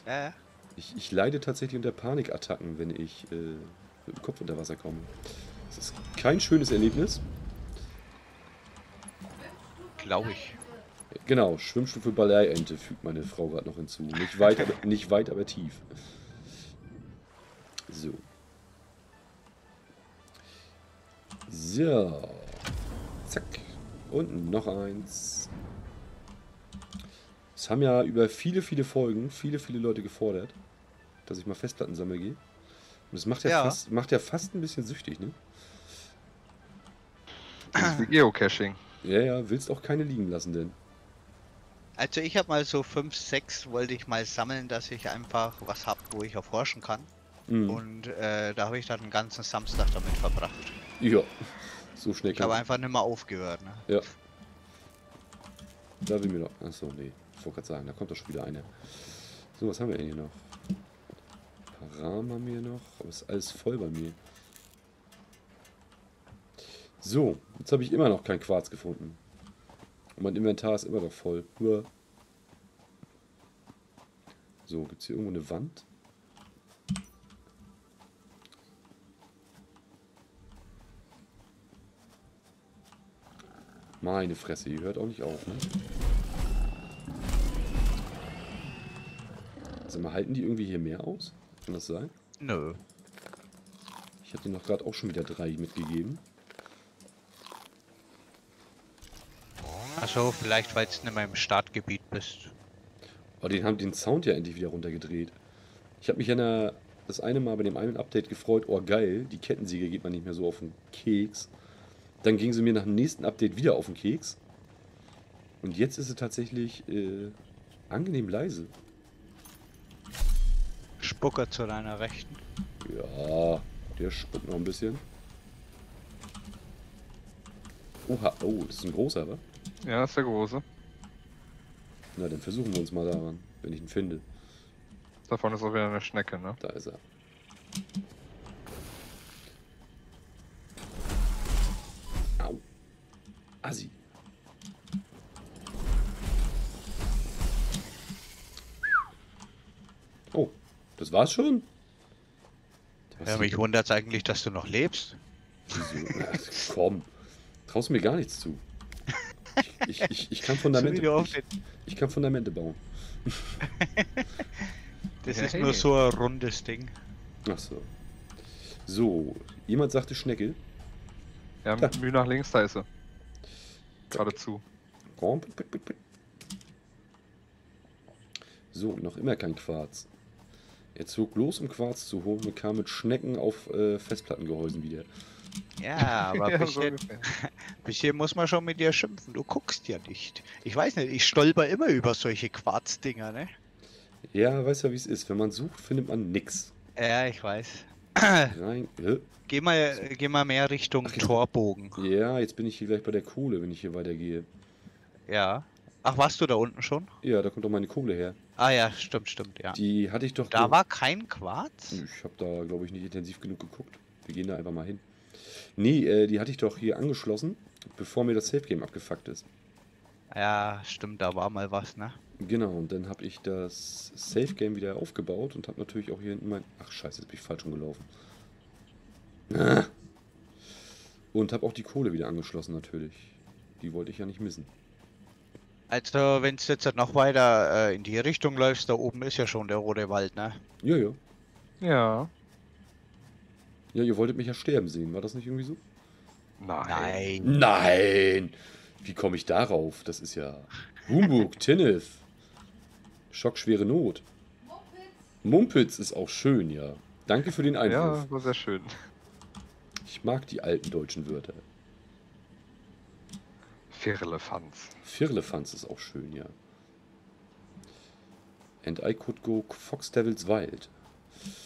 Ja, Ich, ich leide tatsächlich unter Panikattacken, wenn ich äh, mit dem Kopf unter Wasser komme. Es ist kein schönes Erlebnis. glaube ich. Genau, Schwimmstufe Baleierente fügt meine Frau gerade noch hinzu. Nicht weit, aber, nicht weit, aber tief. So. So. Zack. Und noch eins. Es haben ja über viele, viele Folgen viele, viele Leute gefordert, dass ich mal Festplatten sammeln gehe. Und das macht ja, Ja. Fast, macht ja fast ein bisschen süchtig, ne? Das Geocaching. Ja, ja, willst auch keine liegen lassen, denn. Also ich habe mal so 5, 6 wollte ich mal sammeln, dass ich einfach was habe, wo ich erforschen kann. Mhm. Und äh, da habe ich dann den ganzen Samstag damit verbracht. Ja, so schnell Ich habe einfach nicht mehr aufgehört. Ne? Ja. Da will mir doch. Achso, nee. Ich wollte gerade sagen, da kommt doch schon wieder einer. So, was haben wir denn hier noch? Rahmen haben wir noch. Aber ist alles voll bei mir. So, jetzt habe ich immer noch kein Quarz gefunden. Und mein Inventar ist immer noch voll. Uah. So, gibt es hier irgendwo eine Wand? Meine Fresse, die hört auch nicht auf, ne? Sag mal, halten die irgendwie hier mehr aus? Kann das sein? Nö. Ich habe dir noch gerade auch schon wieder drei mitgegeben. Achso, vielleicht weil du mehr im Startgebiet bist. Aber den haben den Sound ja endlich wieder runtergedreht. Ich habe mich ja das eine Mal bei dem einen Update gefreut, oh geil, die Kettensäge geht man nicht mehr so auf den Keks. Dann ging sie mir nach dem nächsten Update wieder auf den Keks. Und jetzt ist sie tatsächlich äh, angenehm leise. Spucker zu deiner Rechten. Ja, der spuckt noch ein bisschen. Oha, oh, das ist ein großer, wa? Ja, das ist der große. Na, dann versuchen wir uns mal daran, wenn ich ihn finde. Davon ist auch wieder eine Schnecke, ne? Da ist er. Das war's schon? Was Ja, mich wundert es eigentlich, dass du noch lebst. Wieso? Komm, traust mir gar nichts zu. Ich, ich, ich, ich kann Fundamente, ich, ich kann Fundamente bauen. Das Ja, ist hey. nur so ein rundes Ding. Ach so. So, jemand sagte Schnecke. Ja, Ja. Mühe nach links, da ist sie. Gerade zu. Komm, pit, pit, pit, pit. So, noch immer kein Quarz. Er zog los, um Quarz zu holen und kam mit Schnecken auf äh, Festplattengehäusen wieder. Ja, aber Ja, bis, so hier, ungefähr. bis hier muss man schon mit dir schimpfen. Du guckst ja nicht. Ich weiß nicht, ich stolper immer über solche Quarzdinger, ne? Ja, weißt ja, wie es ist. Wenn man sucht, findet man nix. Ja, ich weiß. Rein. Hä? Geh mal, geh mal mehr Richtung Ach, Torbogen. Ja, jetzt bin ich hier gleich bei der Kohle, wenn ich hier weitergehe. Ja. Ach, warst du da unten schon? Ja, da kommt doch meine Kohle her. Ah ja, stimmt, stimmt, ja. Die hatte ich doch. Da war kein Quarz? Ich habe da, glaube ich, nicht intensiv genug geguckt. Wir gehen da einfach mal hin. Nee, äh, die hatte ich doch hier angeschlossen, bevor mir das Safe Game abgefuckt ist. Ja, stimmt, da war mal was, ne? Genau, und dann habe ich das Safe Game wieder aufgebaut und habe natürlich auch hier hinten mein. Ach, Scheiße, jetzt bin ich falsch rumgelaufen. Ah. Und habe auch die Kohle wieder angeschlossen, natürlich. Die wollte ich ja nicht missen. Also, wenn du jetzt noch weiter äh, in die Richtung läufst, da oben ist ja schon der rote Wald, ne? Ja, ja. Ja. Ja, ihr wolltet mich ja sterben sehen, war das nicht irgendwie so? Nein. Nein. Nein! Wie komme ich darauf? Das ist ja. Humbug, Tinnef. Schockschwere Not. Mumpitz ist auch schön, ja. Danke für den Einwurf. Ja, war sehr schön. Ich mag die alten deutschen Wörter. Firlefanz. Firlefanz ist auch schön, ja. And I could go Fox Devil's Wild.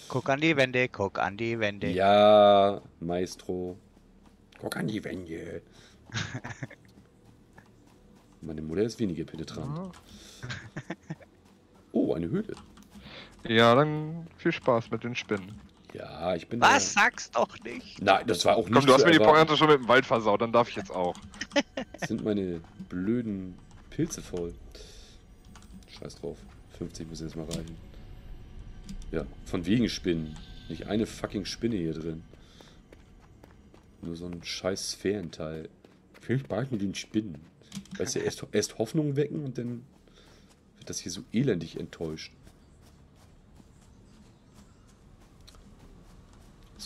Guck an die Wände, guck an die Wände. Ja, Maestro. Guck an die Wände. Meine Mutter ist weniger penetrant. Oh, eine Höhle. Ja, dann viel Spaß mit den Spinnen. Ja, ich bin Was? da. Sag's doch nicht. Nein, das war auch nicht Komm, du hast mir die. Pointe schon mit dem Wald versaut, dann darf ich jetzt auch. Sind meine blöden Pilze voll. Scheiß drauf. 50 muss jetzt mal reichen. Ja, von wegen Spinnen. Nicht eine fucking Spinne hier drin. Nur so ein scheiß Sphärenteil. Viel Spaß mit den Spinnen. Weißt du, erst, erst Hoffnung wecken und dann wird das hier so elendig enttäuscht.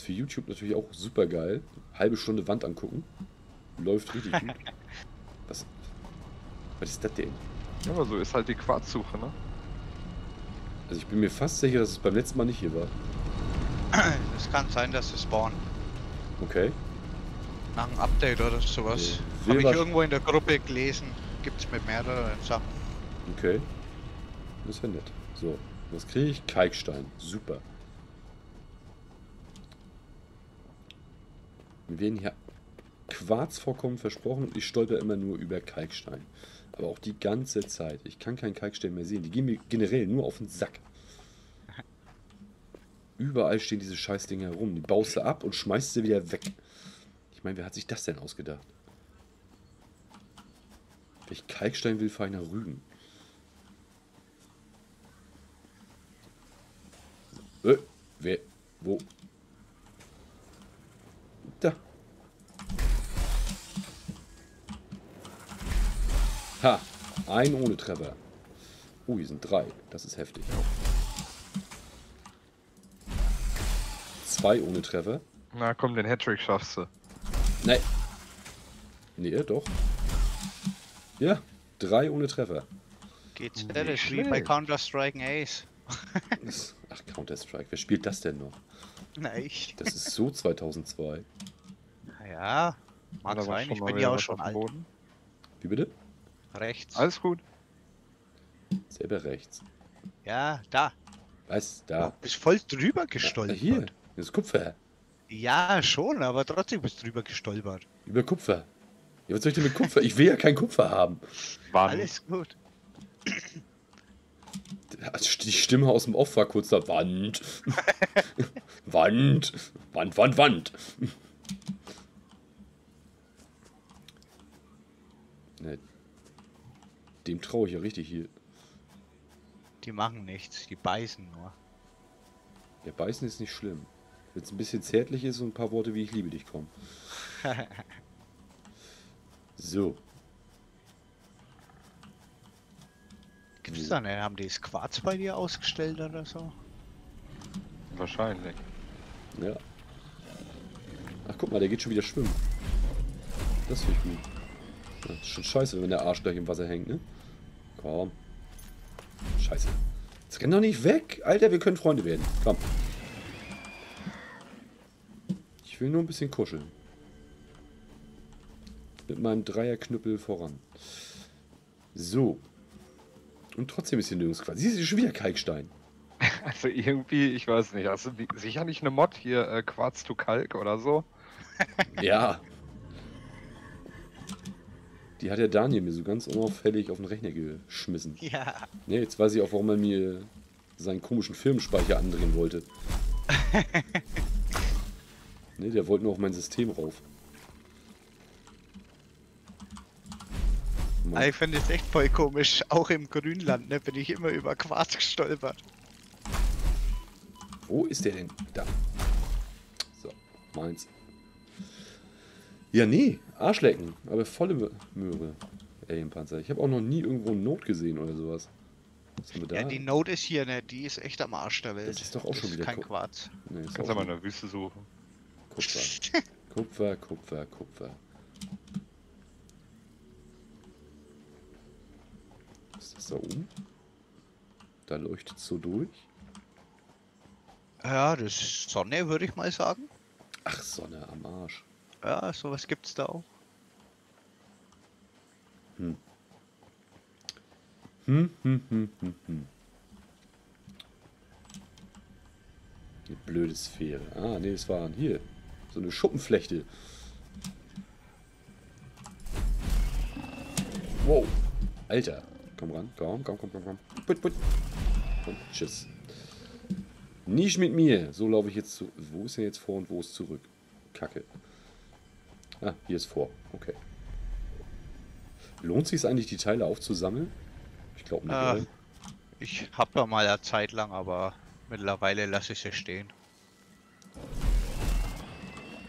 Für YouTube natürlich auch super geil. Halbe Stunde Wand angucken. Läuft richtig gut. Was, was ist das denn? Ja, aber so ist halt die Quarzsuche, ne? Also ich bin mir fast sicher, dass es beim letzten Mal nicht hier war. Es kann sein, dass es spawnen. Okay. Nach einem Update oder sowas. Nee, Habe ich irgendwo in der Gruppe gelesen. Gibt's mit mehreren Sachen. Okay. Das ist ja nett. So, was kriege ich? Kalkstein. Super. Mir werden hier Quarzvorkommen versprochen und ich stolper immer nur über Kalkstein. Aber auch die ganze Zeit. Ich kann keinen Kalkstein mehr sehen. Die gehen mir generell nur auf den Sack. Überall stehen diese Scheißdinger herum. Die baust du ab und schmeißt sie wieder weg. Ich meine, wer hat sich das denn ausgedacht? Welch Kalkstein will feiner Rügen? Äh, wer? Wo? Da. Ha! Ein ohne Treffer. Oh, hier sind drei. Das ist heftig. Zwei ohne Treffer. Na komm, den Hattrick schaffst du. Nein. Nee, doch. Ja, drei ohne Treffer. Geht's ehrlich, wie bei. Counter-Strike Ace. Ach, Counter-Strike. Wer spielt das denn noch? Ich. Das ist so 2002. Ja, mag war sein, ich bin ja auch schon alt. Boden. Wie bitte? Rechts. Alles gut. Selber rechts. Ja, da. Was? Du Da. bist voll drüber gestolpert. hier. Das ist Kupfer. Ja, schon, aber trotzdem bist du drüber gestolpert. Über Kupfer. Ja, was soll ich denn mit Kupfer? Ich will ja kein Kupfer haben. Wann? Alles gut. Die Stimme aus dem Off war kurz da. Wand. Wand. Wand, Wand, Wand. Ne, dem traue ich ja richtig hier. Die machen nichts, die beißen nur. Ja, beißen ist nicht schlimm. Wenn es ein bisschen zärtlich ist und ein paar Worte wie ich liebe dich kommen. So. Gibt's da ne? Haben die das Quarz bei dir ausgestellt oder so? Wahrscheinlich. Ja. Ach, guck mal, der geht schon wieder schwimmen. Das finde ich gut. Das ist schon scheiße, wenn der Arsch gleich im Wasser hängt, ne? Komm. Scheiße. Jetzt renn doch nicht weg. Alter, wir können Freunde werden. Komm. Ich will nur ein bisschen kuscheln. Mit meinem Dreierknüppel voran. So. Und trotzdem ist hier nirgends Quatsch. Siehst du, schon wieder Kalkstein. Also irgendwie, ich weiß nicht, hast du sicher nicht eine Mod hier, äh, Quarz to Kalk oder so? Ja. Die hat der Daniel mir so ganz unauffällig auf den Rechner geschmissen. Ja. Ne, jetzt weiß ich auch, warum er mir seinen komischen Filmspeicher andrehen wollte. ne, der wollte nur auf mein System rauf. Mann, Ich finde es echt voll komisch. Auch im Grünland, ne, bin ich immer über Quarz gestolpert. Wo ist der denn? Da. So, meins. Ja, nee, Arschlecken, aber volle Mö- Möhre. Alienpanzer. Ich habe auch noch nie irgendwo eine Not gesehen oder sowas. Was haben wir da? Ja, die Note ist hier, ne, die ist echt am Arsch der Welt. Das ist doch auch schon wieder kein Ku- Quarz. nee, ist Kannst auch du mal in der Wüste suchen. Kupfer. Kupfer, Kupfer, Kupfer. Das da leuchtet es so durch. Ja, das ist Sonne, würde ich mal sagen. Ach, Sonne am Arsch. Ja, sowas gibt's da auch. Hm, hm, hm, hm, hm. Eine blöde Sphäre. Ah, nee, es waren hier. So eine Schuppenflechte. Wow. Alter. Komm ran. Komm, komm, komm, komm, komm. Put, put. Und tschüss. Nicht mit mir. So laufe ich jetzt zu. Wo ist denn jetzt vor und wo ist zurück? Kacke. Ah, hier ist vor. Okay. Lohnt sich eigentlich, die Teile aufzusammeln? Ich glaube nicht. Oder? Ich hab da mal eine Zeit lang, aber mittlerweile lasse ich sie stehen.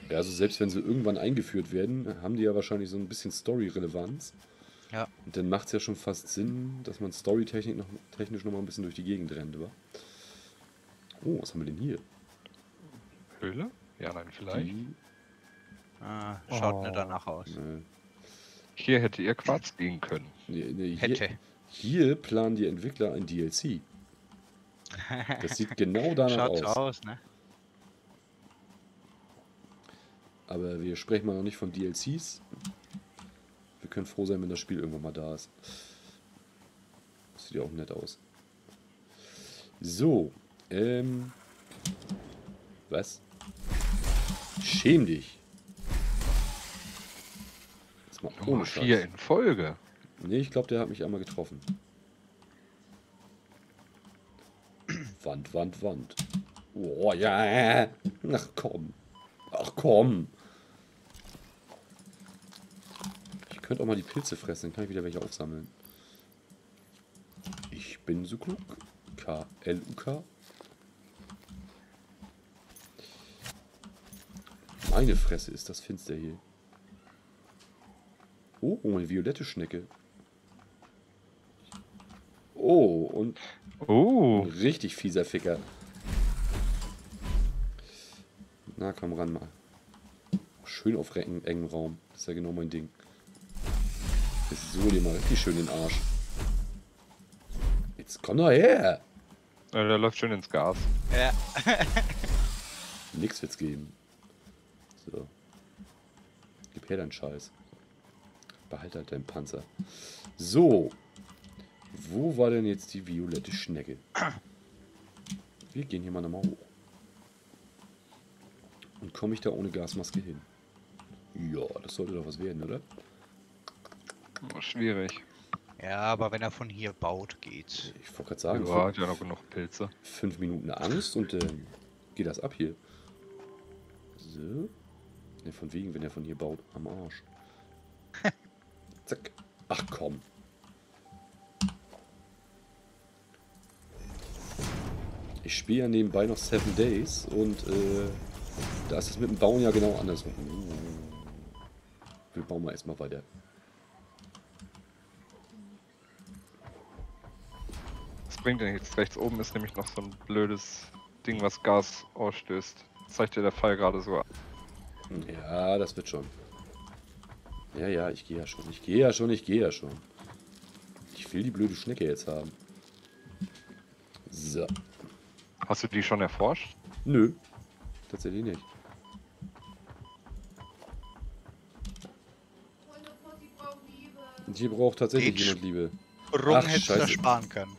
Ja, also selbst wenn sie irgendwann eingeführt werden, haben die ja wahrscheinlich so ein bisschen Story-Relevanz. Ja. Und dann macht es ja schon fast Sinn, dass man Story-technisch noch, technisch noch mal ein bisschen durch die Gegend rennt, wa? Oh, was haben wir denn hier? Höhle? Ja, nein, vielleicht. Die, Ah, schaut Oh. nicht danach aus. äh, Hier hätte ihr Quarz liegen können. nee, nee, hier, Hätte. hier planen die Entwickler ein DLC. Das sieht genau danach Schaut aus. so aus, ne? Aber wir sprechen mal noch nicht von DLCs. Wir können froh sein, wenn das Spiel irgendwann mal da ist. Sieht ja auch nett aus. So, ähm. Was? Schäm dich. Jetzt mal ohne vier in Folge. Nee, ich glaube, der hat mich einmal getroffen. Wand, Wand, Wand. Oh, ja. Ach komm. Ach komm. Ich könnte auch mal die Pilze fressen, dann kann ich wieder welche aufsammeln. Ich bin so klug. K-L-U-K. Meine Fresse ist das finster hier. Oh, eine violette Schnecke. Oh, und Oh, ein richtig fieser Ficker. Na, komm ran mal. Schön auf engen, engem Raum. Das ist ja genau mein Ding. Jetzt so dir mal richtig schön den Arsch. Jetzt komm doch her. äh, der läuft schön ins Gas. Ja. Nix wird's geben. So. Gib her deinen Scheiß. Behalt halt deinen Panzer. So. Wo war denn jetzt die violette Schnecke? Wir gehen hier mal nochmal hoch. Und komme ich da ohne Gasmaske hin? Ja, das sollte doch was werden, oder? Oh, schwierig. ja, aber wenn er von hier baut, geht's. Ich wollte gerade sagen, Ja, hat ja noch genug Pilze. fünf Minuten Angst und ähm, geht das ab hier. So. Ne, von wegen, wenn er von hier baut, am Arsch. Zack. Ach komm. Ich spiele ja nebenbei noch Seven Days und äh, da ist es mit dem Bauen ja genau andersrum. Wir bauen mal erstmal weiter. Bringt denn jetzt? Rechts oben ist nämlich noch so ein blödes Ding, was Gas ausstößt. Das zeigt dir der Fall gerade so an. Ja, das wird schon. Ja, ja, ich gehe ja schon. Ich gehe ja schon, ich gehe ja schon. Ich will die blöde Schnecke jetzt haben. So. Hast du die schon erforscht? Nö. Tatsächlich nicht. Und hier braucht tatsächlich jemand Liebe. Rum Ach, hättest du scheiße. das sparen können.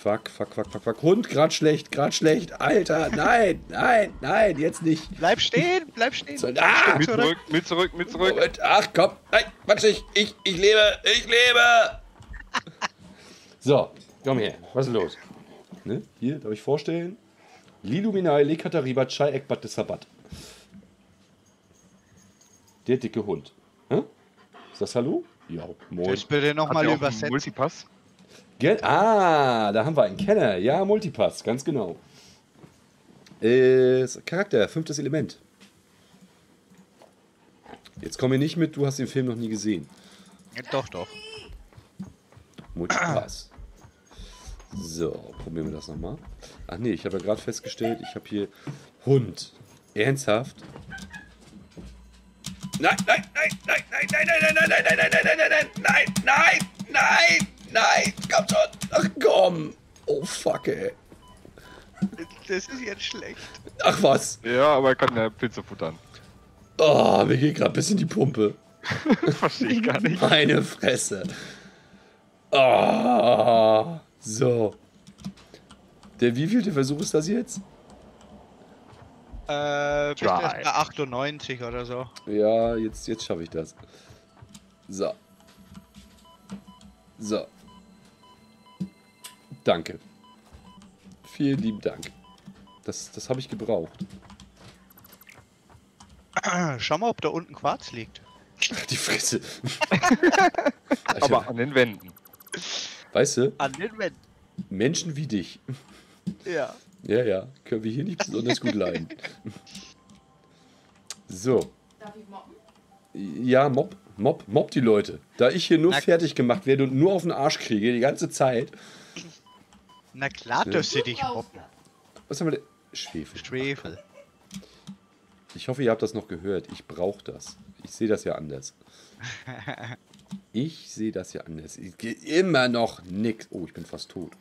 Fuck, fuck, fuck, fuck, fuck. Hund, grad schlecht, grad schlecht. Alter, nein, nein, nein, jetzt nicht. Bleib stehen, bleib stehen. So, ah! Mit zurück, mit zurück, mit zurück. Moment, ach komm, nein, Quatsch, ich, ich, ich lebe, ich lebe. So, komm her, was ist los? Ne? Hier, darf ich vorstellen? Liluminai Lekatariba Chai Ekbat de Sabat. Der dicke Hund. Hä? Ist das Hallo? Ja, moin. Das bitte nochmal übersetzen. Multipass? Gell? Ah, da haben wir einen Kenner. Ja, Multipass, ganz genau. Äh, Charakter, fünftes Element. Jetzt komm mir nicht mit, du hast den Film noch nie gesehen. Ja, doch, doch. Multipass. So, probieren wir das nochmal. Ach nee, ich habe ja gerade festgestellt, ich habe hier Hund. Ernsthaft? Nein, nein, nein, nein, nein, nein, nein, nein, nein, nein, nein, nein, nein, nein, nein, nein, nein, nein, komm schon. Ach komm. Oh fuck, ey. Das ist jetzt schlecht. Ach was. Ja, aber er kann ja Pilze futtern. Oh, mir geht gerade ein bisschen die Pumpe. Verstehe ich gar nicht. Meine Fresse. Oh, so. Der wievielte Versuch ist das jetzt? Äh, bist erst bei 98 oder so. Ja, jetzt, jetzt schaffe ich das. So. So. Danke. Vielen lieben Dank. Das, das habe ich gebraucht. Schau mal, ob da unten Quarz liegt. Die Fresse. Aber an den Wänden. weißt du, An den Wänden. Menschen wie dich, Ja. ja, ja, können wir hier nicht besonders gut leiden. So. Darf ich moppen? Ja, Mob, Mob, Mob die Leute. Da ich hier nur Na- fertig gemacht werde und nur auf den Arsch kriege, die ganze Zeit. Na klar, dass sie Du dich mobben. Was haben wir denn? Schwefel. Schwefel. Ich hoffe, ihr habt das noch gehört. Ich brauche das. Ich sehe das ja anders. Ich sehe das ja anders. Ich gehe immer noch nix. Oh, ich bin fast tot.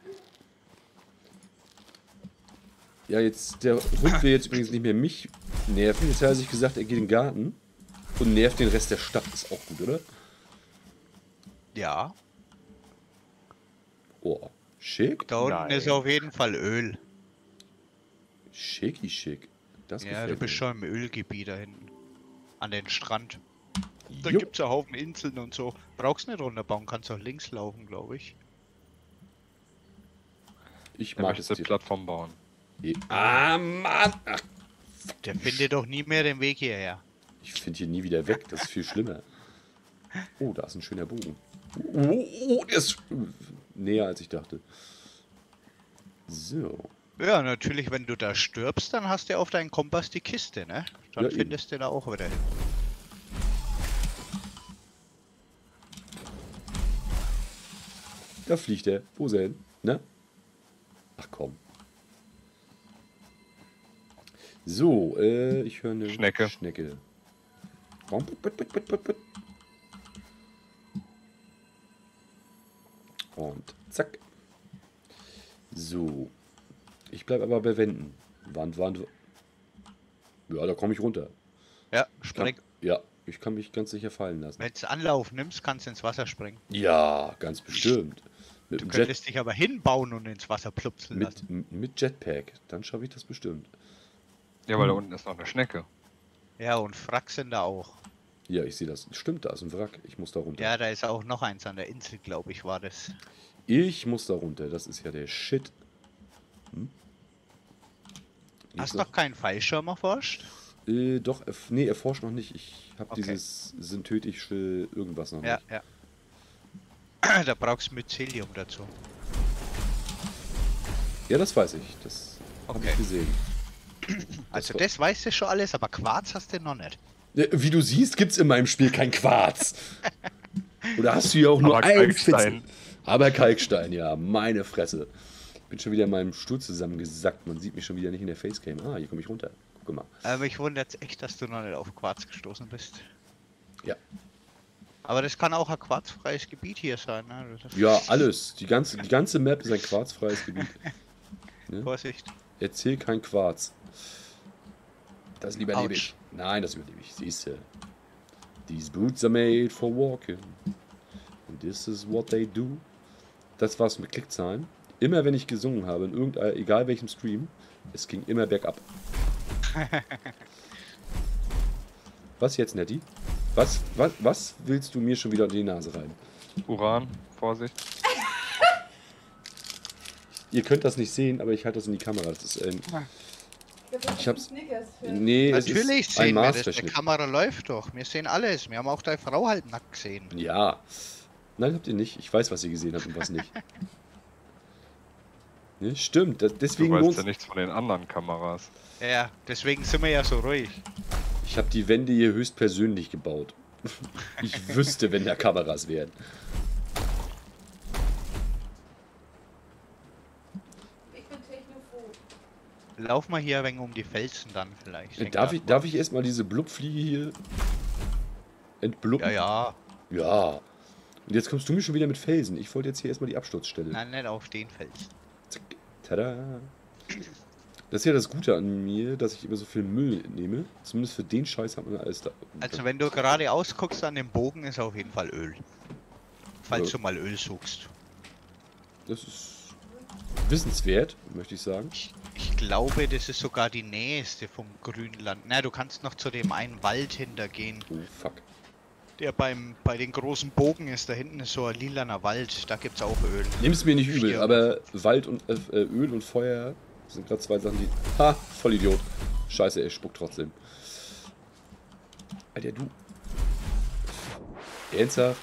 Ja, jetzt, der Hund will jetzt übrigens nicht mehr mich nerven. Jetzt hat er sich gesagt, er geht in den Garten und nervt den Rest der Stadt. Ist auch gut, oder? Ja. Oh, schick. Da unten Nein. ist auf jeden Fall Öl. Schicki schick. Das Ja, gefällt du bist mir. schon im Ölgebiet da hinten. An den Strand. Da Jupp. gibt's ja Haufen Inseln und so. Brauchst nicht runterbauen, kannst auch links laufen, glaube ich. Ich mag es möchte dir. Plattform bauen. Eh- Ah, Mann! Ach, Der findet doch nie mehr den Weg hierher. ich finde hier nie wieder weg. Das ist viel schlimmer. Oh, da ist ein schöner Bogen. Oh, oh, der ist näher, als ich dachte. So. Ja, natürlich, wenn du da stirbst, dann hast du auf deinem Kompass die Kiste, ne? Dann Ja, eben. findest du da auch wieder hin. Da fliegt er. Wo ist er hin? Ne? Ach komm. So, äh, ich höre eine Schnecke. Schnecke. Und zack. So. Ich bleib aber bei Wänden. Wand, Wand. Ja, da komme ich runter. Ja, Kann, spring. ja, ich kann mich ganz sicher fallen lassen. Wenn du Anlauf nimmst, kannst du ins Wasser springen. Ja, ganz bestimmt. Mit Du dem Jet könntest dich aber hinbauen und ins Wasser plupsen lassen. Mit, m- mit Jetpack, dann schaffe ich das bestimmt. Ja, weil da unten ist noch eine Schnecke. Ja, und Frack sind da auch. Ja, ich sehe das. Stimmt, da ist ein Wrack. Ich muss da runter. Ja, da ist auch noch eins an der Insel, glaube ich, war das. Ich muss da runter. Das ist ja der Shit. Hm? Hast noch keinen Fallschirm erforscht? Äh, doch, erf nee, erforscht noch nicht. Ich habe Okay. dieses synthetische irgendwas noch Ja, nicht. ja. Da brauchst du Mycelium dazu. Ja, das weiß ich. Das habe Okay. ich gesehen. Also war- das weißt du schon alles, aber Quarz hast du noch nicht. Ja, wie du siehst, gibt es in meinem Spiel kein Quarz. Oder hast du ja auch nur Aber ein Kalkstein. Fitzel? Aber Kalkstein, ja, meine Fresse. Bin schon wieder in meinem Stuhl zusammengesackt. Man sieht mich schon wieder nicht in der Facecam. Ah, hier komme ich runter. Guck mal. Aber mich wundert echt, dass du noch nicht auf Quarz gestoßen bist. Ja. Aber das kann auch ein quarzfreies Gebiet hier sein, ne? Ja, alles. Die ganze, die ganze Map ist ein quarzfreies Gebiet. Ne? Vorsicht. Erzähl kein Quarz. Das überlebe Autsch. ich. Nein, das überlebe ich. Siehst du. These boots are made for walking. And this is what they do. Das war's mit Klickzahlen. Immer wenn ich gesungen habe, in irgendeinem, egal welchem Stream, es ging immer bergab. Was jetzt, Nettie? Was, was, was willst du mir schon wieder unter die Nase reiben? Uran, Vorsicht. Ihr könnt das nicht sehen, aber ich halte das in die Kamera. Das ist ein. Ich hab's- Nee, Natürlich es ist ein sehen wir das. Masterschnitt. Kamera läuft doch. Wir sehen alles. Wir haben auch deine Frau halt nackt gesehen. Ja. Nein, habt ihr nicht. Ich weiß, was ihr gesehen habt und was nicht. ne, stimmt. Das, Du deswegen weißt lohnt's. ja nichts von den anderen Kameras. Ja, deswegen sind wir ja so ruhig. Ich habe die Wände hier höchstpersönlich gebaut. ich wüsste, wenn da Kameras wären. Ich bin technophob. Lauf mal hier ein wenig um die Felsen dann vielleicht. Denk Darf da- ich, darf ich erstmal diese Blubfliege hier entbluppen? Ja, ja. Ja. Und jetzt kommst du mir schon wieder mit Felsen. Ich wollte jetzt hier erstmal die Absturzstelle. Nein, nicht auf den Felsen. Zack. Tada. Das ist ja das Gute an mir, dass ich immer so viel Müll nehme. Zumindest für den Scheiß hat man alles da. Also wenn du geradeaus guckst an dem Bogen, ist auf jeden Fall Öl. Falls Ja. du mal Öl suchst. Das ist wissenswert, möchte ich sagen. Ich, ich glaube, das ist sogar die nächste vom Grünland. Na, du kannst noch zu dem einen Wald hintergehen, Oh, fuck. der beim bei den großen Bogen ist. Da hinten ist so ein lilaner Wald, da gibt's auch Öl. Nimm's mir nicht übel, Stirn. aber Wald und äh, äh, Öl und Feuer sind gerade zwei Sachen, die. Ha, voll Idiot. Scheiße, er spuckt trotzdem. Alter, du. Ernsthaft?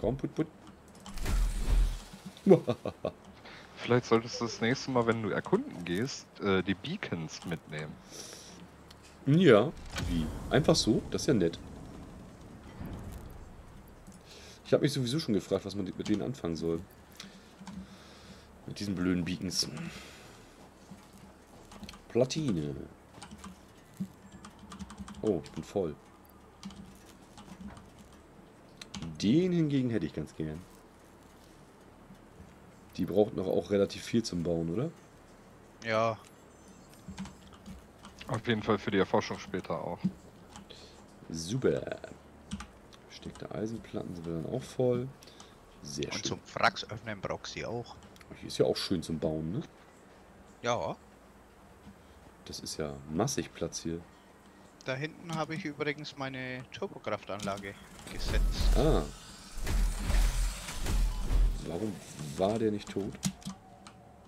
Komm, put, put. Vielleicht solltest du das nächste Mal, wenn du erkunden gehst, äh, die Beacons mitnehmen. Ja, wie? Einfach so? Das ist ja nett. Ich habe mich sowieso schon gefragt, was man mit denen anfangen soll. Mit diesen blöden Beacons. Platine. Oh, ich bin voll. Den hingegen hätte ich ganz gern. Die braucht noch auch relativ viel zum Bauen, oder? Ja, Auf jeden Fall für die Erforschung später auch. Super. Besteckte Eisenplatten sind wir dann auch voll. Sehr und schön. zum Fracks öffnen brauchst du die auch. Hier ist ja auch schön zum Bauen, ne? Ja, Das ist ja massig Platz hier. da hinten habe ich übrigens meine Turbokraftanlage gesetzt. Ah. Warum war der nicht tot?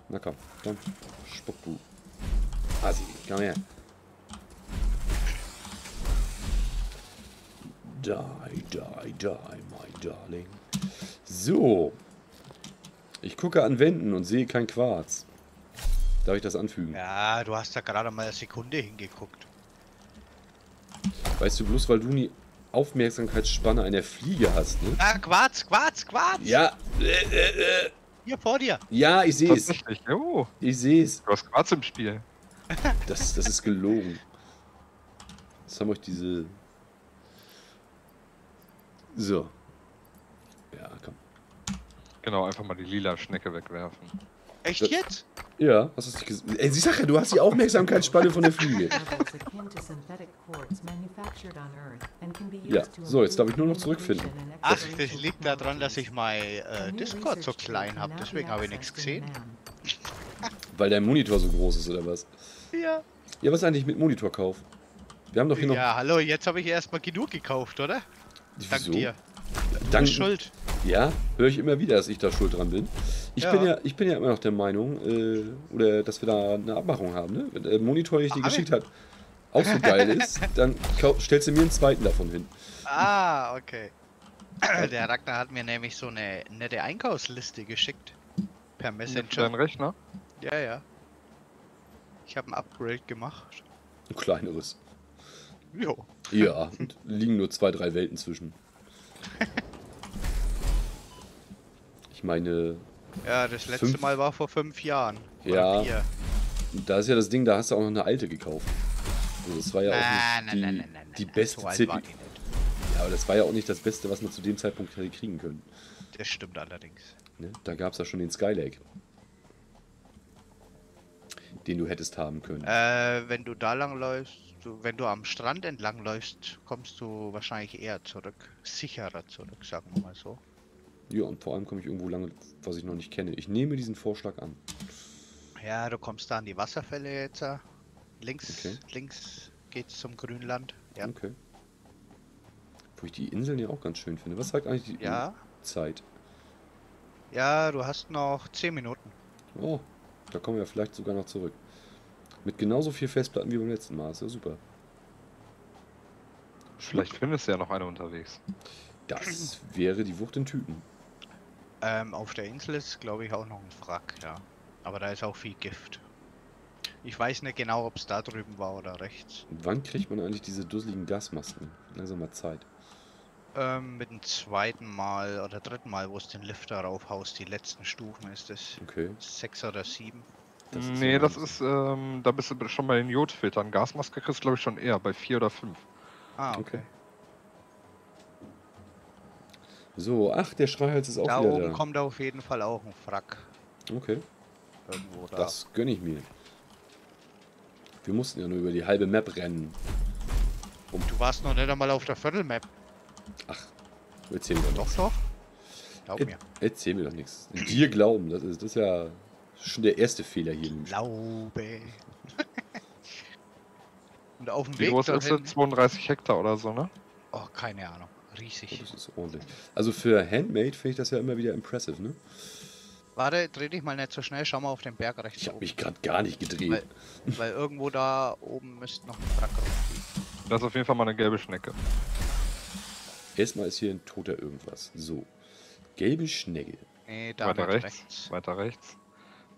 Na komm, komm. Spuck du. Asi, komm her. Die, die, die, my darling. So. Ich gucke an Wänden und sehe kein Quarz. Darf ich das anfügen? Ja, du hast da gerade mal eine Sekunde hingeguckt. Weißt du, bloß weil du nie Aufmerksamkeitsspanne einer Fliege hast, ne? Ah, Quarz, Quarz, Quarz! Ja, äh, äh, äh. Hier vor dir. ja, ich sehe es. Oh, Ich sehe es. du hast Quarz im Spiel. Das, das ist gelogen. Jetzt haben wir euch diese. So. Ja, komm. Genau, einfach mal die lila Schnecke wegwerfen. Echt Das- jetzt? Ja, hast du nicht gesehen? Ey, sie sagt ja, du hast die Aufmerksamkeitsspanne von der Fliege. Ja, so, jetzt darf ich nur noch zurückfinden. Ach, das liegt daran, dass ich mein äh, Discord so klein habe, deswegen be habe ich nichts gesehen. Weil dein Monitor so groß ist, oder was? Ja. Ja, was ist eigentlich mit Monitorkauf? Wir haben doch hier noch. Ja, hallo, jetzt habe ich erstmal genug gekauft, oder? Dank Wieso? dir. Du Dank, schuld. Ja, höre ich immer wieder, dass ich da schuld dran bin. Ich, Ja. bin, ja, ich bin ja immer noch der Meinung, äh, oder dass wir da eine Abmachung haben, ne? Wenn der Monitor, den ich dir Haben wir? geschickt habe, auch so geil ist, dann stellst du mir einen zweiten davon hin. Ah, okay. Der Ragnar hat mir nämlich so eine nette Einkaufsliste geschickt. Per Messenger. Rechner? Ja, ja. Ich habe ein Upgrade gemacht. Ein kleineres. Jo. Ja, und liegen nur zwei, drei Welten zwischen. Ich meine, Ja, das letzte Fünf- Mal war vor fünf Jahren. Ja. Vier. da ist ja das Ding, da hast du auch noch eine alte gekauft. Also das war ja Nein, auch nicht die, nein, nein, nein, die beste so CD. die. Ja, aber das war ja auch nicht das Beste, was man zu dem Zeitpunkt hätte kriegen können. Das stimmt allerdings. Ne? Da gab es ja schon den Skylake. Den du hättest haben können. Äh, wenn du da lang läufst, du, wenn du am Strand entlang läufst, kommst du wahrscheinlich eher zurück. Sicherer zurück, sagen wir mal so. Ja, und vor allem komme ich irgendwo lange, was ich noch nicht kenne. Ich nehme diesen Vorschlag an. Ja, du kommst da an die Wasserfälle jetzt. Links, Okay. links geht's zum Grünland. Ja. Okay. Wo ich die Inseln ja auch ganz schön finde. Was sagt eigentlich die Ja, Zeit? ja, du hast noch 10 Minuten. Oh, da kommen wir vielleicht sogar noch zurück. Mit genauso viel Festplatten wie beim letzten Mal. Ist ja super. Vielleicht findest du ja noch eine unterwegs. Das wäre die Wucht in Tüten. Ähm, auf der Insel ist, glaube ich, auch noch ein Wrack, ja. Aber da ist auch viel Gift. Ich weiß nicht genau, ob es da drüben war oder rechts. Wann kriegt man eigentlich diese dusseligen Gasmasken? Langsam mal Zeit. Ähm, mit dem zweiten Mal oder dritten Mal, wo es den Lifter raufhaust, die letzten Stufen ist es. Okay. Sechs oder sieben. Das nee, das ist, ähm, da bist du schon bei den Jodfiltern. Gasmaske kriegst du, glaube ich, schon eher, bei vier oder fünf. Ah, Okay. okay. So, ach, der Schreihals ist auch Da wieder oben da. kommt auf jeden Fall auch ein Wrack. Okay, Irgendwo da. das gönne ich mir. Wir mussten ja nur über die halbe Map rennen. Du warst noch nicht einmal auf der Viertelmap. Erzähl mir doch Doch, doch. Glaub Er, mir. erzähl mir doch nichts. Dir glauben, das ist, das ist ja schon der erste Fehler hier. Glaube. Und auf dem Wie Weg groß ist sie? 32 Hektar oder so, ne? Oh, keine Ahnung. Oh, Riesig. das ist ordentlich. Also für Handmade finde ich das ja immer wieder impressive, ne? Warte, dreh dich mal nicht so schnell. Schau mal auf den Berg rechts Ich habe mich gerade gar nicht gedreht. Weil, weil irgendwo da oben müsste noch ein Wrack rumfliegen. Das ist auf jeden Fall mal eine gelbe Schnecke. Erstmal ist hier ein toter irgendwas. So. Gelbe Schnecke. Nee, da Weiter weit rechts, weiter rechts.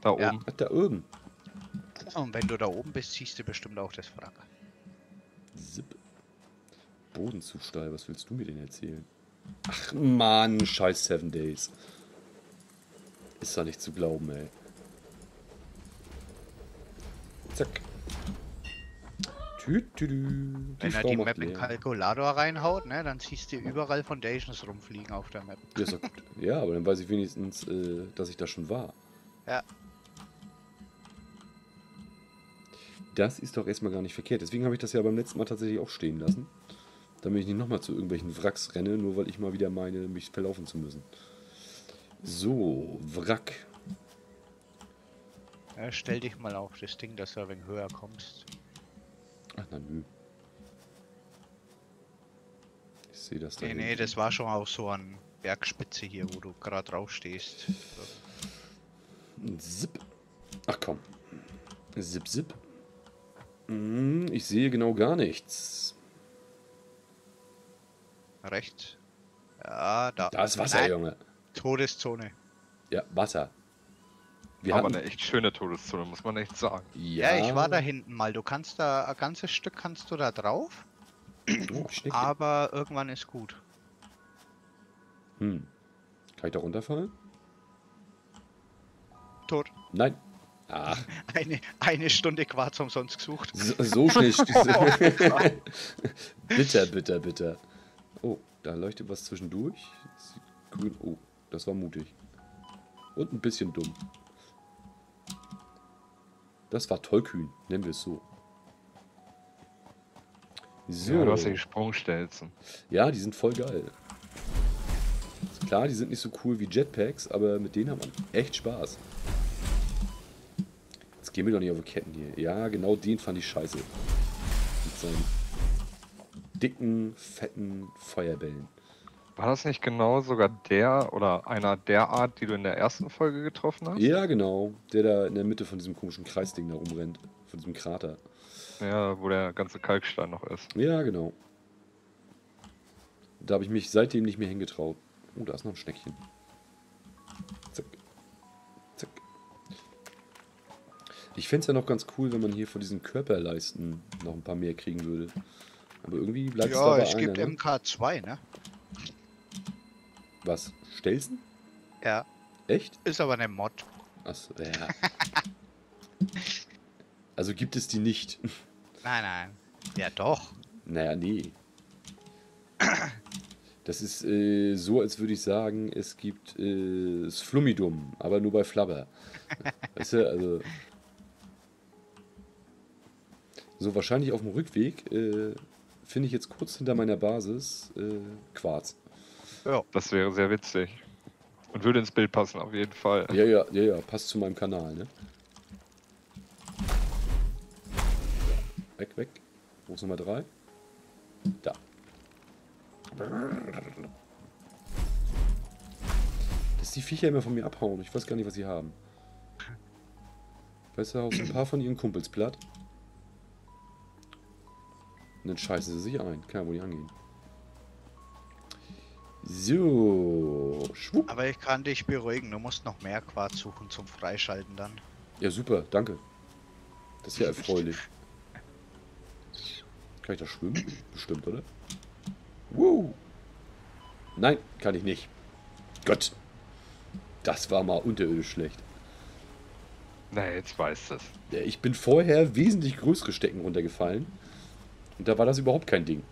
Da Ja. oben. Ach, da oben. Und wenn du da oben bist, siehst du bestimmt auch das Wrack. Zip. Boden zu steil, was willst du mir denn erzählen? Ach Mann, scheiß Seven Days. Ist doch nicht zu glauben, ey. Zack. Tütüdü. Wenn er die Map in leer. Kalkulator reinhaut, ne, dann siehst du überall Foundations rumfliegen auf der Map. Ja, gut. ja, aber dann weiß ich wenigstens, äh, dass ich da schon war. Ja. Das ist doch erstmal gar nicht verkehrt. Deswegen habe ich das ja beim letzten Mal tatsächlich auch stehen lassen. Damit ich nicht nochmal zu irgendwelchen Wracks renne, nur weil ich mal wieder meine, mich verlaufen zu müssen. So, Wrack. Ja, stell dich mal auf das Ding, dass du ein wenig höher kommst. Ach na nö. Ich sehe das da. Nee, nee, das war schon auch so an Bergspitze hier, wo du gerade drauf stehst. Zip. Ach komm. Zip, zip. Hm, Ich sehe genau gar nichts. Rechts. Ja, da. Da ist Wasser, Nein, Junge. Todeszone. Ja, Wasser. Wir Aber hatten, eine echt schöne Todeszone, muss man echt sagen. Ja, ich war da hinten mal. Du kannst da ein ganzes Stück kannst du da drauf, Oh, aber irgendwann ist gut. Hm. Kann ich da runterfallen? Tot. Nein. Ach, Eine, eine Stunde Quarz umsonst gesucht. so, so schnell. bitter, bitter, bitter. Oh, da leuchtet was zwischendurch. Grün. Oh, das war mutig. Und ein bisschen dumm. Das war tollkühn, nennen wir es so. So. Ja, du hast ja die Sprungstelzen. Ja, die sind voll geil. Ist klar, die sind nicht so cool wie Jetpacks, aber mit denen hat man echt Spaß. Jetzt gehen wir doch nicht auf die Ketten hier. Ja, genau den fand ich scheiße. Mit seinen dicken, fetten Feuerbällen. War das nicht genau sogar der oder einer der Art, die du in der ersten Folge getroffen hast? Ja, genau. Der da in der Mitte von diesem komischen Kreisding da rumrennt. Von diesem Krater. Ja, wo der ganze Kalkstein noch ist. Ja, genau. Da habe ich mich seitdem nicht mehr hingetraut. Oh, da ist noch ein Schneckchen. Zack. Zack. Ich fände es ja noch ganz cool, wenn man hier von diesen Körperleisten noch ein paar mehr kriegen würde. Aber irgendwie bleibt es Ja, es gibt ne? MK2, ne? Was? Stelzen? Ja, Echt? ist aber eine Mod. Achso, ja. also gibt es die nicht. Nein, nein. Ja, doch. Naja, nee. Das ist äh, so, als würde ich sagen, es gibt äh, das Flummidum, aber nur bei Flabber. weißt du, also. So, wahrscheinlich auf dem Rückweg äh, finde ich jetzt kurz hinter meiner Basis äh, Quarz. Ja. Das wäre sehr witzig. Und würde ins Bild passen, auf jeden Fall. Ja, ja, ja, ja, passt zu meinem Kanal, ne? Weg, weg. Wo ist Nummer 3? Da. Dass die Viecher immer von mir abhauen. Ich weiß gar nicht, was sie haben. Weißt du, haust ein paar von ihren Kumpels platt. Und dann scheißen sie sich ein. Kann ja wohl nicht angehen. So. Schwupp. Aber ich kann dich beruhigen, du musst noch mehr Quarz suchen zum Freischalten dann. Ja, super, danke. Das ist ja erfreulich. Kann ich da schwimmen? Bestimmt, oder? Woo! Nein, kann ich nicht. Gott. Das war mal unterirdisch schlecht. Na, jetzt weißt du es. Ja, Ich bin vorher wesentlich größere Stecken runtergefallen. Und da war das überhaupt kein Ding.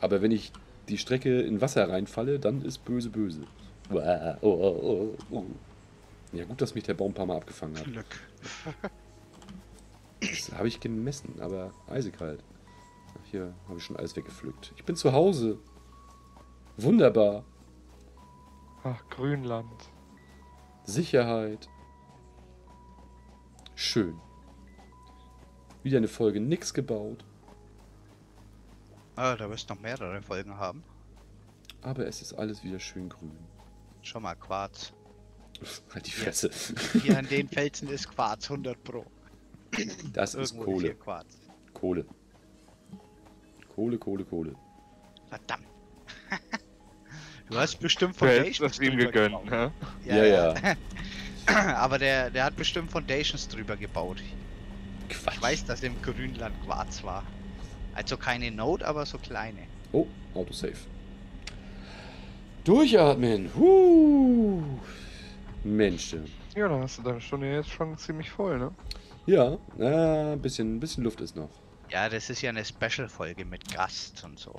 Aber wenn ich die Strecke in Wasser reinfalle, dann ist böse böse. Ja gut, dass mich der Baum ein paar Mal abgefangen hat. Glück. Das habe ich gemessen, aber eisekalt. Ach, hier habe ich schon alles weggepflückt. Ich bin zu Hause. Wunderbar. Ach, Grünland. Sicherheit. Schön. Wieder eine Folge nix gebaut. Ah, da wirst noch mehrere Folgen haben. Aber es ist alles wieder schön grün. Schau mal, Quarz. Halt die Fresse. Hier an den Felsen ist Quarz, 100 pro. Das ist Irgendwo hier Kohle. Quarz. Kohle. Kohle, Kohle, Kohle. Verdammt. du hast bestimmt Du hättest Foundations das ihm gegönnt, ne? Ja, ja. Aber der, der hat bestimmt Foundations drüber gebaut. Quatsch. Ich weiß, dass im Grünland Quarz war. Also keine Note, aber so kleine. Oh, Autosave. Durchatmen. Huh. Mensch. Ja, dann hast du deine Stunde jetzt schon ziemlich voll, ne? Ja, äh, ein bisschen, ein bisschen Luft ist noch. Ja, das ist ja eine Special-Folge mit Gast und so.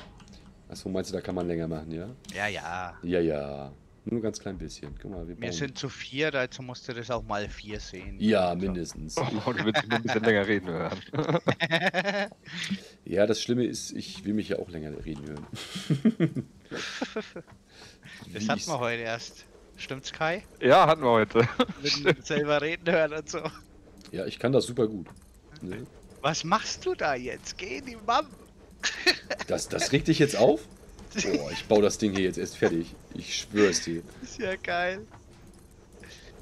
Achso, meinst du, da kann man länger machen, ja? Ja, ja. Ja, ja. Nur ganz klein bisschen. Guck mal, wir Wir sind zu vier, dazu musst du das auch mal vier sehen. Ja, so. mindestens. Oh, du willst ein bisschen länger reden hören. Ja, das Schlimme ist, ich will mich ja auch länger reden hören. Das hatten wir heute erst. Stimmt's, Kai? Ja, hatten wir heute. Mit dem selber reden hören und so. Ja, ich kann das super gut. Ne? Was machst du da jetzt? Geh in die Mam. Das, das regt dich jetzt auf? Boah, ich baue das Ding hier jetzt erst fertig. Ich schwör's dir. Ist ja geil.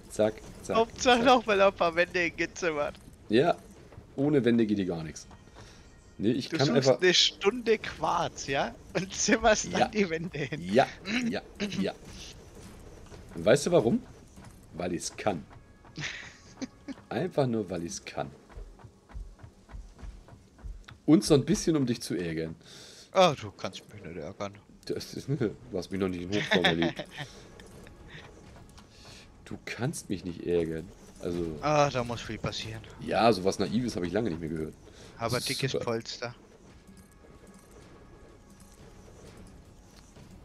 Zack, zack. Hauptsache zack. noch mal ein paar Wände hingezimmert. Ja, ohne Wände geht hier gar nichts. Nee, ich Du kann suchst einfach. eine Stunde Quarz, ja? Und zimmerst Ja. dann die Wände hin. Ja, ja, ja. Und weißt du warum? Weil ich's kann. Einfach nur, weil ich's kann. Und so ein bisschen, um dich zu ärgern. Ah, du kannst mich nicht ärgern. Das ist, du hast mich noch nicht in Hochform erlebt. Du kannst mich nicht ärgern. Also, Ah, da muss viel passieren. ja, sowas Naives habe ich lange nicht mehr gehört. Aber dickes Super. Polster.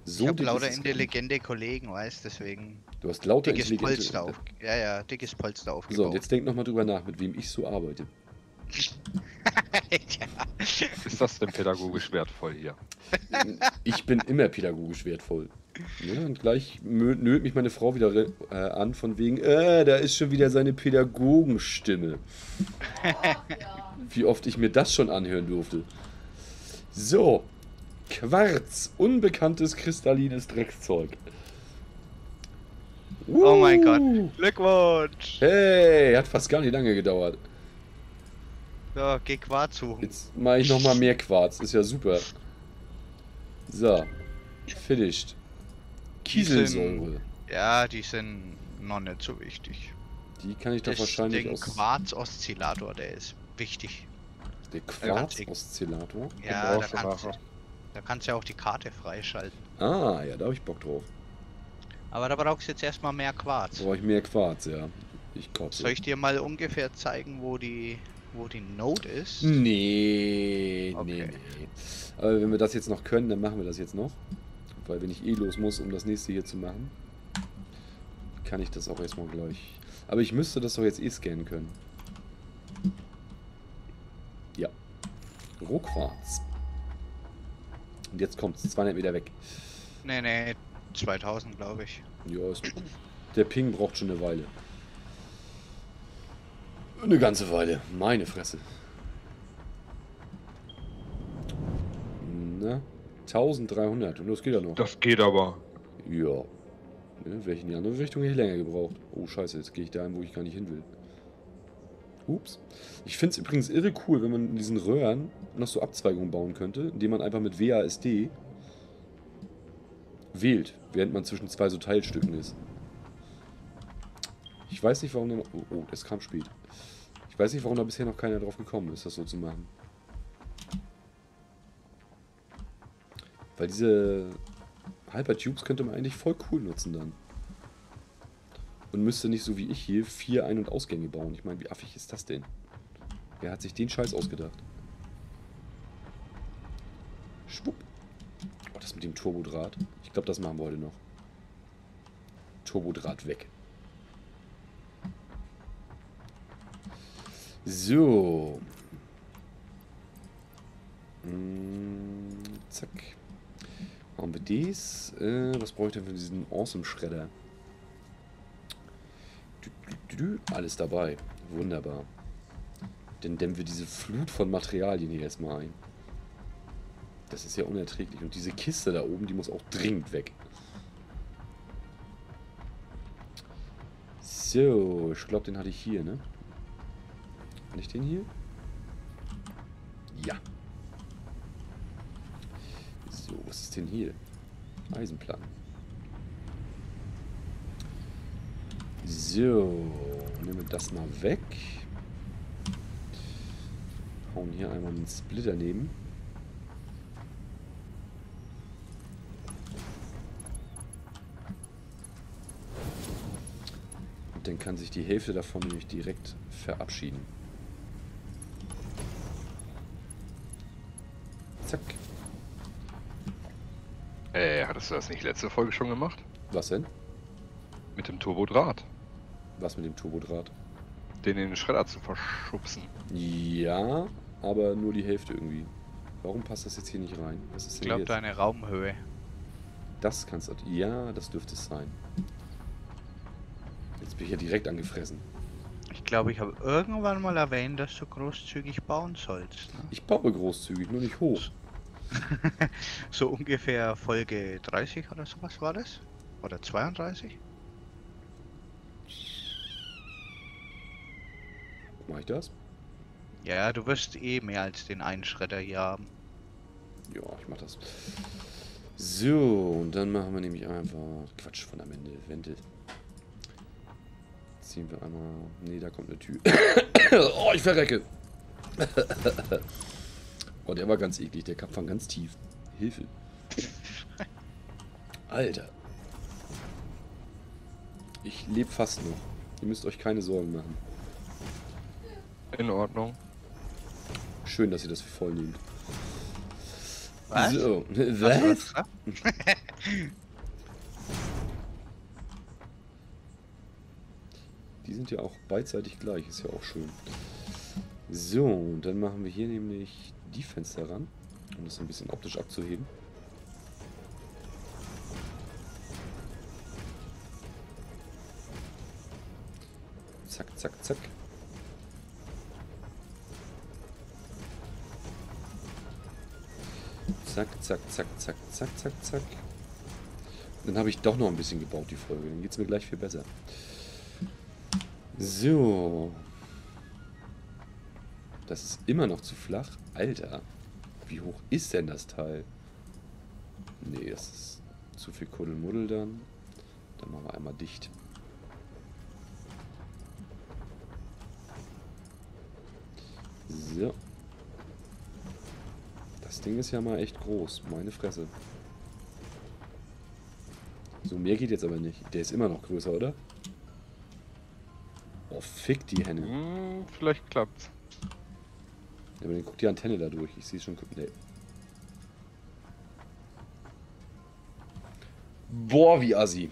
So ich habe lauter intelligente Kollegen, weißt deswegen. Du hast lauter Dickes intelligente... Polster auf. Ja, ja, dickes Polster So, aufgebaut. und jetzt denk nochmal drüber nach, mit wem ich so arbeite. Ja. Ist das denn pädagogisch wertvoll hier? Ich bin immer pädagogisch wertvoll. Ja, und gleich nölt mich meine Frau wieder äh, an, von wegen, äh, da ist schon wieder seine Pädagogenstimme. Wie oft ich mir das schon anhören durfte. So, Quarz, unbekanntes kristallines Dreckszeug. Oh mein Uh, Gott. Glückwunsch! Hey, hat fast gar nicht lange gedauert. So, geh Quarz suchen. Jetzt mache ich nochmal mehr Quarz, ist ja super. So, finished. Kieselsäure. Ja, die sind noch nicht so wichtig. Die kann ich doch Das wahrscheinlich Ding aus... Quarz-Oszillator, der ist wichtig. Der Quarz-Oszillator. Ja, da kannst, da kannst du ja auch die Karte freischalten. Ah, ja, da habe ich Bock drauf. Aber da brauchst du jetzt erstmal mehr Quarz. Brauche ich mehr Quarz, ja. Ich kotze. Soll ich dir mal ungefähr zeigen, wo die, wo die Node ist? Nee, nee, Okay. nee. Aber wenn wir das jetzt noch können, dann machen wir das jetzt noch. Weil wenn ich eh los muss, um das nächste hier zu machen, kann ich das auch erstmal gleich. Aber ich müsste das doch jetzt eh scannen können. Ja. Rohquarz. Und jetzt kommt's, 200 Meter weg. Nee, nee, 2000 glaube ich. Ja, ist, der Ping braucht schon eine Weile. Eine ganze Weile. Meine Fresse. Na, 1300. Und das geht ja noch. Das geht aber. Ja. Ne, Wäre ich in die andere Richtung hätte ich länger gebraucht. Oh, scheiße, jetzt gehe ich dahin, wo ich gar nicht hin will. Ups. Ich finde es übrigens irre cool, wenn man in diesen Röhren noch so Abzweigungen bauen könnte, indem man einfach mit WASD wählt, während man zwischen zwei so Teilstücken ist. Ich weiß nicht, warum noch... Oh, oh, das kam spät. Ich weiß nicht, warum da bisher noch keiner drauf gekommen ist, das so zu machen. Weil diese Hypertubes könnte man eigentlich voll cool nutzen dann. Und müsste nicht so wie ich hier vier Ein- und Ausgänge bauen. Ich meine, wie affig ist das denn? Wer hat sich den Scheiß ausgedacht? Schwupp. Oh, das mit dem Turbodraht. Ich glaube, das machen wir heute noch. Turbodraht weg. So. Mm, zack. Machen wir dies. Äh, was brauche ich denn für diesen Awesome Schredder? Dü, dü, dü, dü. Alles dabei. Wunderbar. Dann dämmen wir diese Flut von Materialien hier erstmal ein. Das ist ja unerträglich. Und diese Kiste da oben, die muss auch dringend weg. So, ich glaube, den hatte ich hier, ne? Hatte ich den hier? Ja. So, was ist denn hier? Eisenplatten. So, nehmen wir das mal weg. Hauen hier einmal einen Splitter neben. Und dann kann sich die Hälfte davon nämlich direkt verabschieden. Hattest du das nicht letzte Folge schon gemacht? Was denn? Mit dem Turbodraht. Was mit dem Turbodraht? Den in den Schredder zu verschubsen. Ja, aber nur die Hälfte irgendwie. Warum passt das jetzt hier nicht rein? Was ist Ich glaube, deine Raumhöhe. Das kannst du. Ja, das dürfte es sein. Jetzt bin ich ja direkt angefressen. Ich glaube, ich habe irgendwann mal erwähnt, dass du großzügig bauen sollst. Ne? Ich baue großzügig, nur nicht hoch. So ungefähr Folge 30 oder sowas war das? Oder 32? Mach ich das? Ja, du wirst eh mehr als den einen Schredder hier haben. Ja, ich mach das. So, und dann machen wir nämlich einfach Quatsch von am Ende. Wendel. Ziehen wir einmal. Nee, da kommt eine Tür. oh, ich verrecke. oh, der war ganz eklig. Der kam von ganz tief. Hilfe. Alter. Ich lebe fast noch. Ihr müsst euch keine Sorgen machen. In Ordnung. Schön, dass ihr das für voll nehmt. Was? So, was? Die sind ja auch beidseitig gleich, ist ja auch schön. So, und dann machen wir hier nämlich die Fenster ran, um das ein bisschen optisch abzuheben. Zack, zack, zack. Zack, zack, zack, zack, zack, zack, zack. Dann habe ich doch noch ein bisschen gebaut, die Folge. Dann geht es mir gleich viel besser. So. Das ist immer noch zu flach. Alter. Wie hoch ist denn das Teil? Nee, das ist zu viel Kuddelmuddel dann. Dann machen wir einmal dicht. So. Das Ding ist ja mal echt groß. Meine Fresse. So, mehr geht jetzt aber nicht. Der ist immer noch größer, oder? Oh, fick die Henne. Hm, vielleicht klappt's. Ja, aber dann guckt die Antenne da durch. Ich sehe schon. Nee. Boah, wie assi.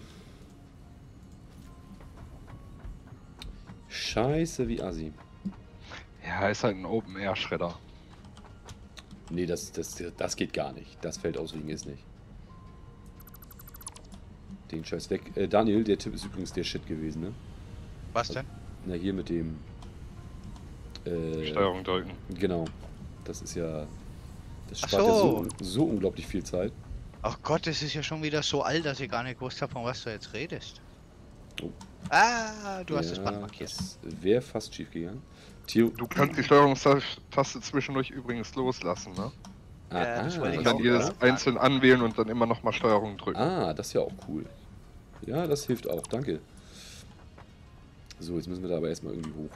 Scheiße, wie assi. Ja, ist halt ein Open-Air-Schredder. Nee, das, das, das geht gar nicht. Das fällt aus wegen ist nicht. Den Scheiß weg. Äh, Daniel, der Tipp ist übrigens der Shit gewesen, ne? Was denn? Na, hier mit dem. Äh, Steuerung drücken. Genau. Das ist ja. Das spart ja so, so. so unglaublich viel Zeit. Ach Gott, das ist ja schon wieder so alt, dass ich gar nicht gewusst habe, von was du jetzt redest. Oh. Ah, du hast das Ja, Band markiert. Das wäre fast schief gegangen. Theo. Du kannst die Steuerungstaste zwischendurch übrigens loslassen, ne? Ah, Ja, das wollte ah, ich Und dann auch jedes einzeln anwählen und dann immer nochmal Steuerung drücken. ah, das ist ja auch cool. Ja, das hilft auch. Danke. So, jetzt müssen wir da aber erstmal irgendwie hoch.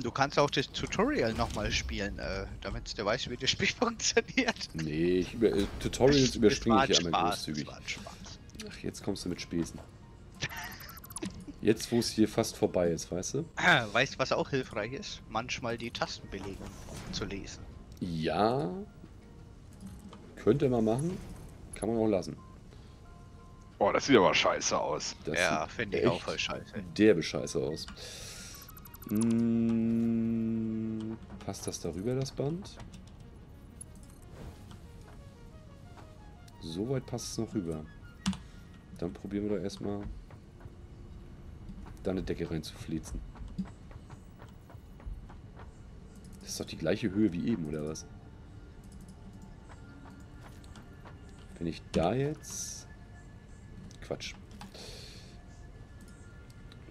Du kannst auch das Tutorial nochmal spielen, äh, damit du weißt, wie das Spiel funktioniert. Nee, ich über, äh, Tutorials überspringe ich einmal Spaß, großzügig. Ach, jetzt kommst du mit Späßen. Jetzt, wo es hier fast vorbei ist, weißt du? Ah, Weißt du, was auch hilfreich ist? Manchmal die Tastenbelegung zu lesen. Ja. Könnte man machen. Kann man auch lassen. Boah, das sieht aber scheiße aus. Das ja, finde ich auch voll scheiße. derbe Scheiße aus. Mm, passt das darüber, das Band? Soweit passt es noch rüber. Dann probieren wir doch erstmal da eine Decke reinzuflitzen. Das ist doch die gleiche Höhe wie eben, oder was? Wenn ich da jetzt... Quatsch.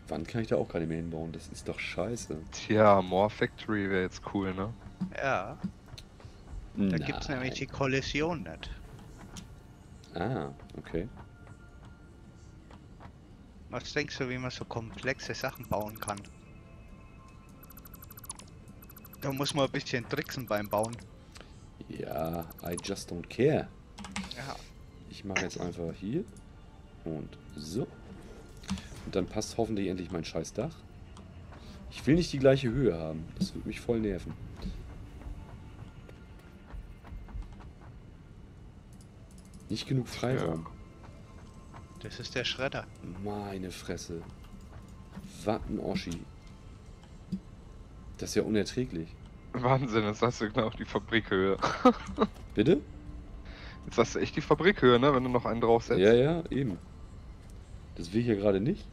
Wann kann ich da auch keine mehr hinbauen? Das ist doch scheiße. Tja, More Factory wäre jetzt cool, ne? Ja, da gibt es nämlich die Kollision nicht. Ah, okay. Was denkst du, wie man so komplexe Sachen bauen kann? Da muss man ein bisschen tricksen beim Bauen. Ja, I just don't care. Ja. Ich mache jetzt einfach hier und so. Und dann passt hoffentlich endlich mein scheiß Dach. Ich will nicht die gleiche Höhe haben. Das würde mich voll nerven. Nicht genug Freiraum. Das ist der Schredder. Meine Fresse. Was ein Oschi. Das ist ja unerträglich. Wahnsinn, jetzt hast du genau die Fabrikhöhe. Bitte? Jetzt hast du echt die Fabrikhöhe, ne? Wenn du noch einen draufsetzt. Ja, ja, eben. Das will ich ja gerade nicht.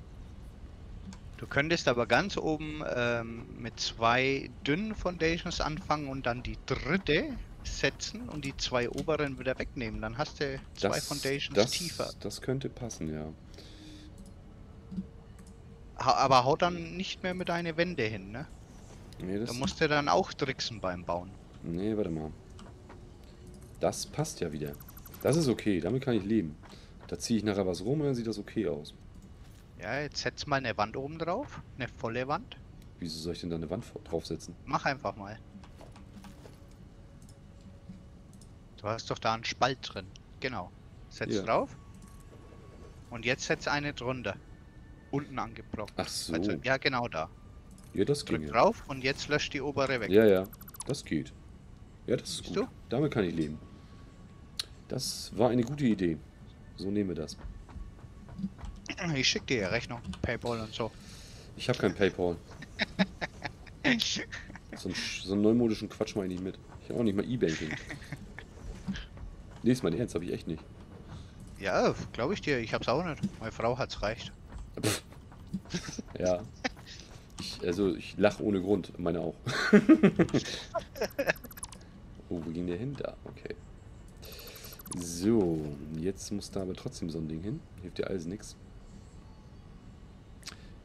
Du könntest aber ganz oben ähm, mit zwei dünnen Foundations anfangen und dann die dritte setzen und die zwei oberen wieder wegnehmen. Dann hast du zwei Das, Foundations das, tiefer. das könnte passen, ja. Ha aber hau dann nicht mehr mit deine Wände hin, ne? Nee, das, Da musst du dann auch tricksen beim Bauen. nee, warte mal. Das passt ja wieder. Das ist okay, damit kann ich leben. Da ziehe ich nachher was rum und dann sieht das okay aus. Ja, jetzt setz mal eine Wand oben drauf. Eine volle Wand. Wieso soll ich denn da eine Wand draufsetzen? Mach einfach mal. Du hast doch da einen Spalt drin. Genau. Setz Ja. drauf. Und jetzt setz eine drunter. Unten angebrockt. Ach so. Also, ja, genau da. Ja, das Drück ging ja. drauf und jetzt löscht die obere weg. Ja, ja, das geht. Ja, das ist Siehst gut. du? Damit kann ich leben. Das war eine gute Idee. So nehmen wir das. Ich schick dir ja Rechnung, Paypal und so. Ich habe kein Paypal. So einen, so einen neumodischen Quatsch mache ich mit. Ich habe auch nicht mal E-Banking. Nee, ist mein Ernst, habe ich echt nicht. Ja, glaube ich dir. Ich hab's auch nicht. Meine Frau hat's reicht. Ja. Ich, also, ich lache ohne Grund. Meine auch. oh, wo ging der hin? Da, okay. So, jetzt muss da aber trotzdem so ein Ding hin. Hilft dir alles nix.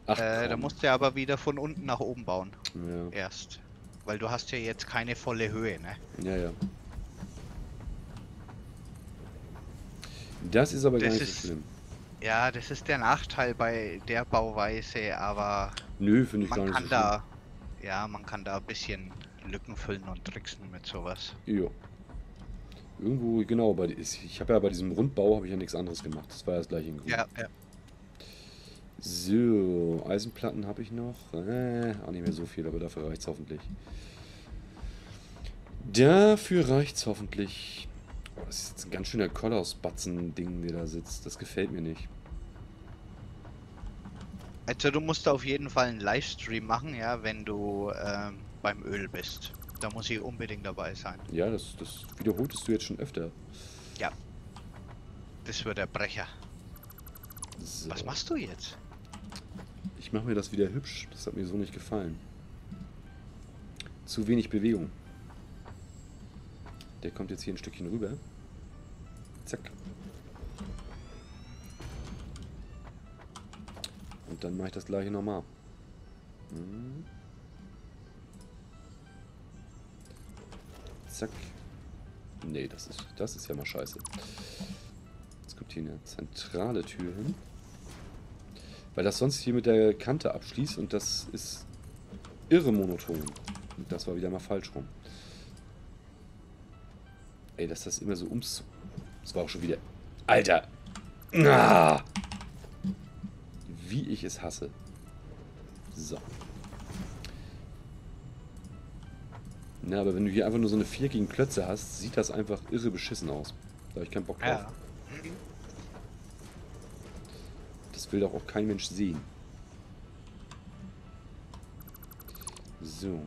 Ach, Äh, da musst du aber wieder von unten nach oben bauen. Ja, Erst. Weil du hast ja jetzt keine volle Höhe, ne? ja, ja. Das ist aber gar Das nicht so ist- schlimm. Ja, das ist der Nachteil bei der Bauweise, aber Nö, finde ich gar man nicht kann so da, ja, man kann da ein bisschen Lücken füllen und tricksen mit sowas. schlimm. Jo. Irgendwo, genau, bei, ich habe ja bei diesem Rundbau habe ich ja nichts anderes gemacht. Das war ja das gleiche in Grün. Ja, ja. So, Eisenplatten habe ich noch. Äh, auch nicht mehr so viel, aber dafür reicht's hoffentlich. Dafür reicht's hoffentlich. Oh, das ist jetzt ein ganz schöner Kolossbatzen-Ding, der da sitzt. Das gefällt mir nicht. Also du musst auf jeden Fall einen Livestream machen, ja, wenn du ähm, beim Öl bist. Da muss ich unbedingt dabei sein. Ja, das, das wiederholtest du jetzt schon öfter. Das wird der Brecher. So. Was machst du jetzt? Ich mache mir das wieder hübsch. Das hat mir so nicht gefallen. Zu wenig Bewegung. Der kommt jetzt hier ein Stückchen rüber. Zack. Und dann mache ich das gleiche nochmal. Hm. Zack. Nee, das ist, das ist ja mal scheiße. Jetzt kommt hier eine zentrale Tür hin. Weil das sonst hier mit der Kante abschließt und das ist irre monoton. Und das war wieder mal falsch rum. Ey, dass das immer so ums... Das war auch schon wieder... Alter! Ah! Wie ich es hasse. So. Na, aber wenn du hier einfach nur so eine viereckigen Klötze hast, sieht das einfach irre beschissen aus. Da habe ich keinen Bock drauf. Ja. Das will doch auch kein Mensch sehen. So.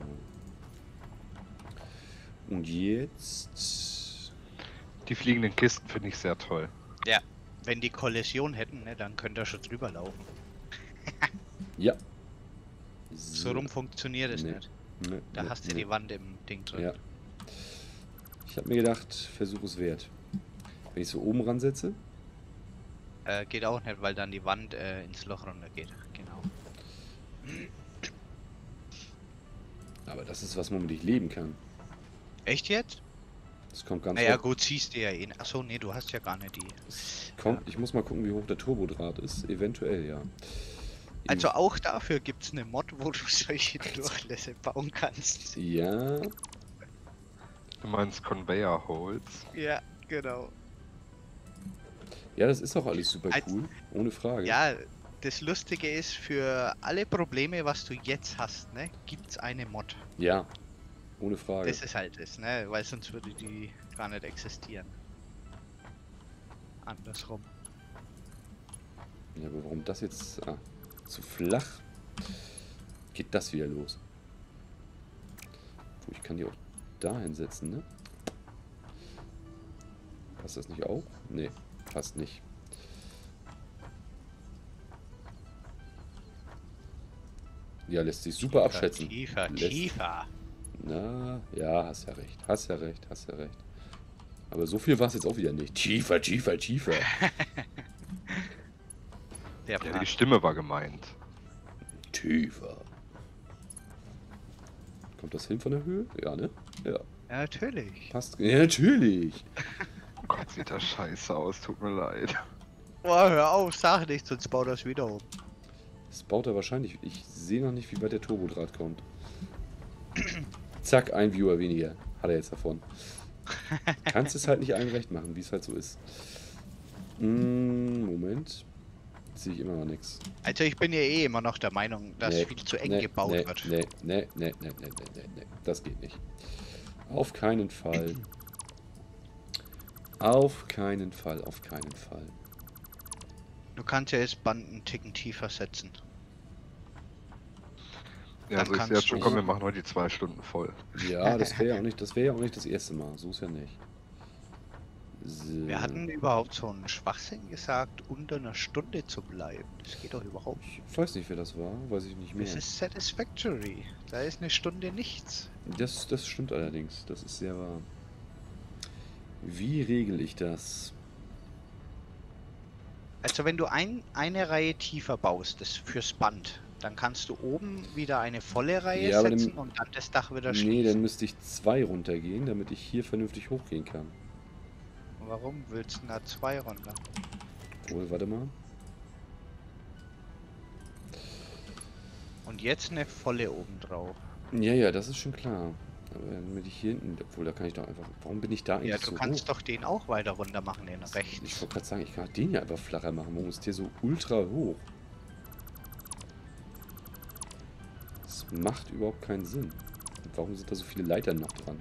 Und jetzt. Die fliegenden Kisten finde ich sehr toll. Wenn die Kollision hätten, ne, dann könnte er schon drüber laufen. Ja. So rum funktioniert es Nee. nicht. Ne, Da ne, hast du ne. die Wand im Ding drin. Ja. Ich habe mir gedacht, Versuch es wert. Wenn ich so oben ransetze, Äh, geht auch nicht, weil dann die Wand äh, ins Loch runter geht. Genau. aber das ist was, womit ich leben kann. Echt jetzt? Das kommt ganz Naja, hoch. gut, siehst du ja eh. Achso, nee, du hast ja gar nicht die. Es kommt, Ich muss mal gucken, wie hoch der Turbodraht ist. Eventuell, ja. Also auch dafür gibt's eine Mod, wo du solche Durchlässe bauen kannst. Ja, Du meinst Conveyor Holes? Ja, genau. ja, das ist auch alles super cool. Ohne Frage. Ja, das Lustige ist, für alle Probleme, was du jetzt hast, ne, gibt's eine Mod. Ja, ohne Frage. Das ist halt das, ne, weil sonst würde die gar nicht existieren. Andersrum. Ja, aber warum das jetzt ah, zu flach? Geht das wieder los? Ich kann die auch da hinsetzen, ne? Passt das nicht auch? Nee, passt nicht. Ja, lässt sich super abschätzen. Tiefer, Lässt- tiefer. Na, ja, hast ja recht. Hast ja recht, hast ja recht. Aber so viel war es jetzt auch wieder nicht. Tiefer, tiefer, tiefer. Der Ja, die. Stimme war gemeint. tiefer. Kommt das hin von der Höhe? Ja, ne? Ja, Ja, natürlich. passt. Ja, natürlich. Oh Gott, sieht das scheiße aus, tut mir leid. Boah, hör auf, sag nicht, sonst baut das wieder um. Das baut er wahrscheinlich. Ich sehe noch nicht, wie weit der Turbodraht kommt. Zack, ein Viewer weniger. Hat er jetzt davon. Kannst es halt nicht allen recht machen, wie es halt so ist. Mm, Moment. Sehe ich immer noch nichts. Also ich bin ja eh immer noch der Meinung, dass Nee, viel zu eng nee, gebaut nee, wird. Nee, nee, nee, nee, nee, nee, nee, nee. Das geht nicht. Auf keinen Fall. Auf keinen Fall, auf keinen Fall. Du kannst ja das Band einen Ticken tiefer setzen. Ja, Dann also ich sehe jetzt schon, komm, wir machen heute die zwei Stunden voll. Ja, das wäre ja auch nicht, das wäre ja auch nicht das erste Mal. So ist ja nicht. So. Wir hatten überhaupt so einen Schwachsinn gesagt, unter einer Stunde zu bleiben. Das geht doch überhaupt nicht. Ich weiß nicht, wer das war, weiß ich nicht mehr. Das ist satisfactory. Da ist eine Stunde nichts. Das, das stimmt allerdings, das ist sehr wahr. Wie regel ich das? Also wenn du ein, eine Reihe tiefer baust, das fürs Band, dann kannst du oben wieder eine volle Reihe Ja, aber dann- setzen und dann das Dach wieder Nee, schließen. dann müsste ich zwei runtergehen, damit ich hier vernünftig hochgehen kann. Warum willst du da zwei runter? Obwohl, warte mal. Und jetzt eine volle oben drauf. Ja, ja, das ist schon klar. Aber damit ich hier hinten, obwohl da kann ich doch einfach. Warum bin ich da eigentlich Ja, du so kannst hoch? doch den auch weiter runter machen, den rechts. Ich wollte gerade sagen, ich kann den ja einfach flacher machen. Warum ist der so ultra hoch? Das macht überhaupt keinen Sinn. Und warum sind da so viele Leitern noch dran?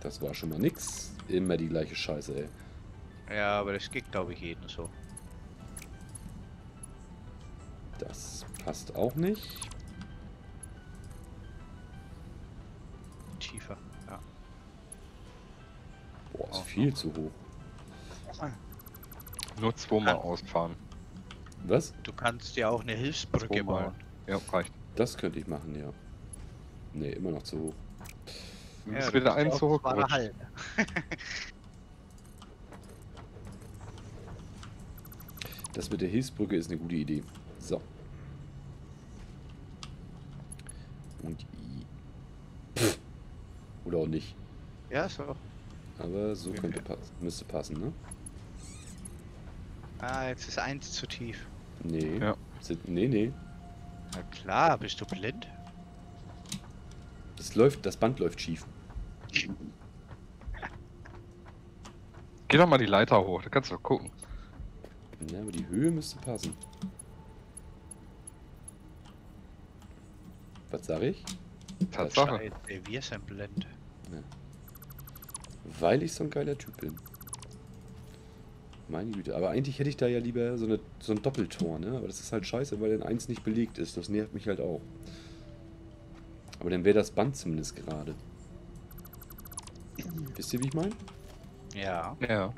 Das war schon mal nix. Immer die gleiche Scheiße, ey. Ja, aber das geht glaube ich jeden so. Das passt auch nicht. Tiefer. Ja. Boah, ist Auch viel zu hoch. Nur zweimal Kann- ausfahren. Was? Du kannst ja auch eine Hilfsbrücke Zweimal. bauen. Ja, reicht. Das könnte ich machen, ja. Nee, immer noch zu hoch. Du bist du wieder bist ein ja auch zurück. wahrer Halt. Das mit der Hilfsbrücke ist eine gute Idee. So. Und i. Pff. Oder auch nicht. Ja, so. Aber so Ja. könnte passen. Müsste passen, ne? Ah, jetzt ist eins zu tief. Nee. Ja. Sind, nee, nee. Na klar, bist du blind? Das läuft, das Band läuft schief. Geh doch mal die Leiter hoch, da kannst du doch gucken. Ja, aber die Höhe müsste passen. Was sag ich? Tatsache. Scheiße, wir sind blind. Weil ich so ein geiler Typ bin. Meine Güte. Aber eigentlich hätte ich da ja lieber so, eine, so ein Doppeltor, ne? Aber das ist halt scheiße, weil dann eins nicht belegt ist. Das nervt mich halt auch. Aber dann wäre das Band zumindest gerade. Wisst ihr, wie ich meine? Ja. Ja.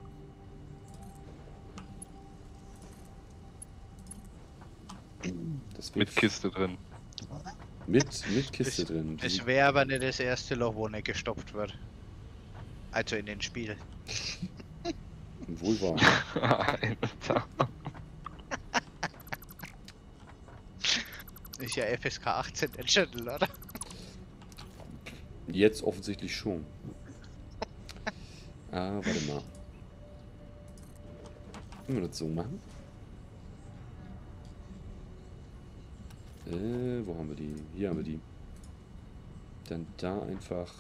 Das Mit Kiste drin. Mit, mit Kiste Es- drin. Es wäre aber nicht das erste Loch, wo nicht gestopft wird. Also in den Spiel. Wohl wahr. Ist ja FSK 18 der Channel, oder? Jetzt offensichtlich schon. Ah, warte mal. Können wir das so machen? Äh, wo haben wir die? Hier haben wir die. Dann da einfach.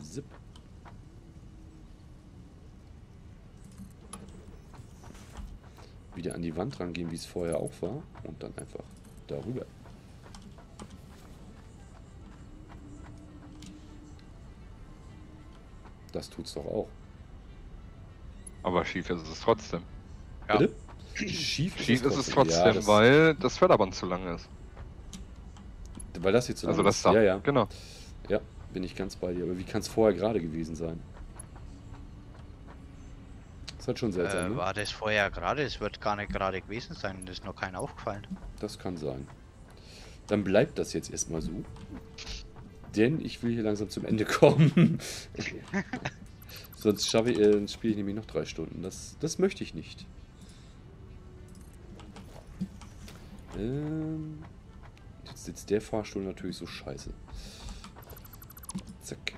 Zip. Wieder an die Wand rangehen, wie es vorher auch war. Und dann einfach darüber. Das tut's doch auch. Aber schief ist es trotzdem. Ja. Bitte? Schief, Schief ist es Ja, trotzdem, das- weil das Förderband zu lang ist. Weil das jetzt so Also lang das ist. Dach. Ja, ja. Genau. Ja, bin ich ganz bei dir. Aber wie kann es vorher gerade gewesen sein? halt schon seltsam, Äh, ne? war das vorher gerade? Es wird gar nicht gerade gewesen sein. Das ist noch kein aufgefallen. Das kann sein. Dann bleibt das jetzt erstmal so. Denn ich will hier langsam zum Ende kommen. Sonst ich, äh, spiele ich nämlich noch drei Stunden. Das, das möchte ich nicht. Ähm, jetzt sitzt der Fahrstuhl natürlich so scheiße. Zack.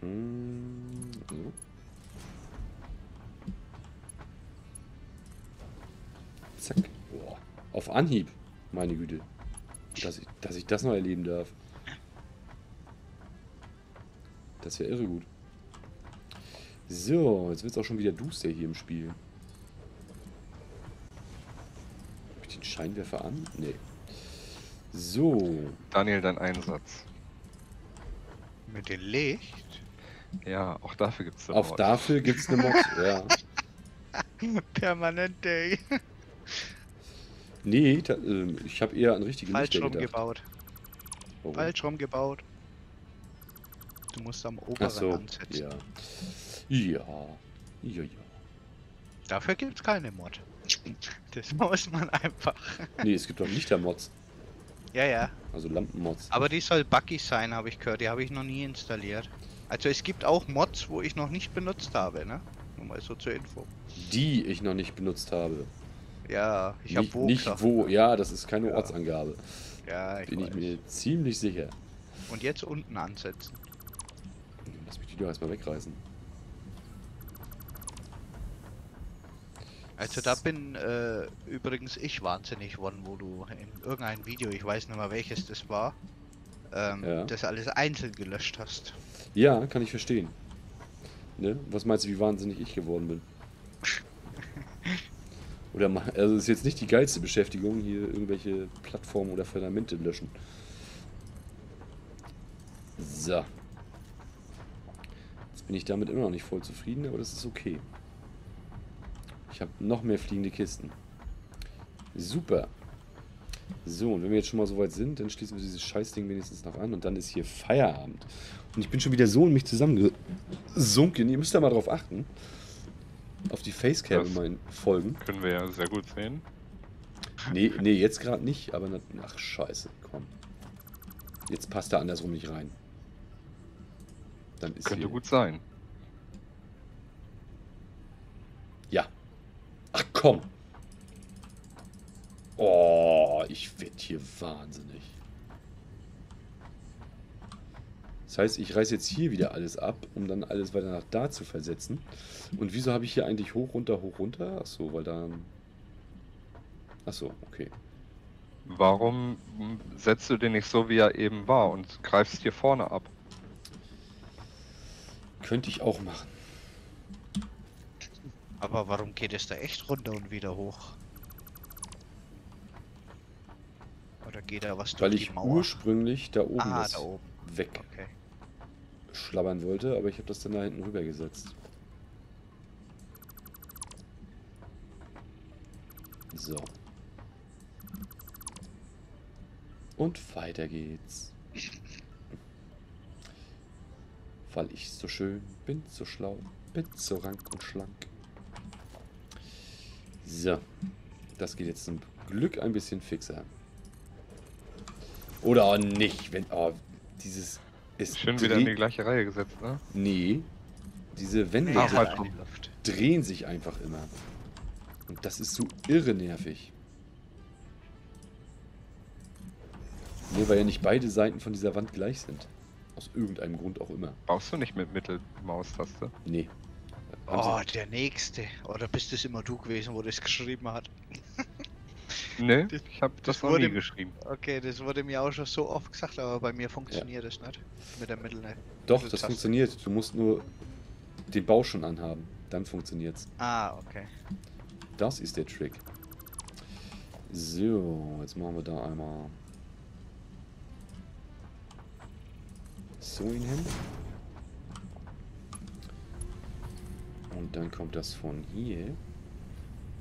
Hm, so. Zack. Auf Anhieb. Meine Güte. Dass ich, dass ich das noch erleben darf. Das wäre irre gut. So, jetzt wird es auch schon wieder duster hier im Spiel. Hab ich den Scheinwerfer an? Nee. So. Daniel, dein Einsatz. Mit dem Licht? Ja, auch dafür gibt es Auf dafür gibt es eine Mod. ja. Permanent, ey. Nee, da, ähm, ich habe eher an richtige Falsch Lichter rum gedacht. gebaut. Warum? Falsch rum gebaut. Du musst am oberen Ach so, ansetzen. ja. Ja. Ja, ja. Dafür gibt's keine Mod. Das muss man einfach. Nee, es gibt auch Lichtermods. Ja, ja. Also Lampenmods. Aber die soll buggy sein, habe ich gehört. Die habe ich noch nie installiert. Also es gibt auch Mods, wo ich noch nicht benutzt habe, ne? Nur mal so zur Info. Die ich noch nicht benutzt habe. Ja, ich habe nicht, wo. nicht wo, ja, das ist keine Ja. Ortsangabe. Ja, ich Bin ich weiß. mir ziemlich sicher. Und jetzt unten ansetzen. Lass mich die doch erstmal wegreißen. Also da bin äh, übrigens ich wahnsinnig geworden, wo du in irgendeinem Video, ich weiß nicht mehr welches das war, ähm, Ja. das alles einzeln gelöscht hast. Ja, kann ich verstehen. Ne? Was meinst du, wie wahnsinnig ich geworden bin? Oder also es ist jetzt nicht die geilste Beschäftigung, hier irgendwelche Plattformen oder Fundamente löschen. So. Jetzt bin ich damit immer noch nicht voll zufrieden, aber das ist okay. Ich habe noch mehr fliegende Kisten. Super. So, und wenn wir jetzt schon mal so weit sind, dann schließen wir dieses Scheißding wenigstens noch an und dann ist hier Feierabend. Und ich bin schon wieder so in mich zusammengesunken. Ihr müsst da mal drauf achten. Auf die Facecam Das- in meinen Folgen. Können wir ja sehr gut sehen. Nee, nee, jetzt gerade nicht, aber na, ach scheiße, komm. Jetzt passt er andersrum nicht rein. Dann ist Könnte hier, gut sein. Ja. Ach komm. Oh, ich werd hier wahnsinnig. Das heißt, ich reiß jetzt hier wieder alles ab, um dann alles weiter nach da zu versetzen. Und wieso habe ich hier eigentlich hoch, runter, hoch, runter? Ach so, weil dann... Ach so, okay. Warum setzt du den nicht so, wie er eben war und greifst hier vorne ab? Könnte ich auch machen. Aber warum geht es da echt runter und wieder hoch? Oder geht da was durch Weil die ich Mauer? ursprünglich da oben ah, das da oben. weg Okay. schlabbern wollte, aber ich habe das dann da hinten rüber gesetzt. So. Und weiter geht's. Weil ich so schön bin, so schlau, bin so rank und schlank. So. Das geht jetzt zum Glück ein bisschen fixer. Oder auch nicht, wenn. Oh, dieses. Es Schön wieder in die gleiche Reihe gesetzt, ne? Nee. Diese Wände Ach, dre- halt drehen sich einfach immer. Und das ist so irre nervig. Nee, weil ja nicht beide Seiten von dieser Wand gleich sind. Aus irgendeinem Grund auch immer. Baust du nicht mit Mittelmaustaste? Nee. Haben Oh, der nächste. Oder bist es immer du gewesen, wo das geschrieben hat? Ne, Das- ich habe das, das noch wurde- nie geschrieben. Okay, das wurde mir auch schon so oft gesagt, aber bei mir funktioniert es nicht. Mit der Mittel. sie, doch, das funktioniert. Du musst nur den Bau schon anhaben. Dann funktioniert's. Ah, okay. Das ist der Trick. So, jetzt machen wir da einmal so hin. Und dann kommt das von hier.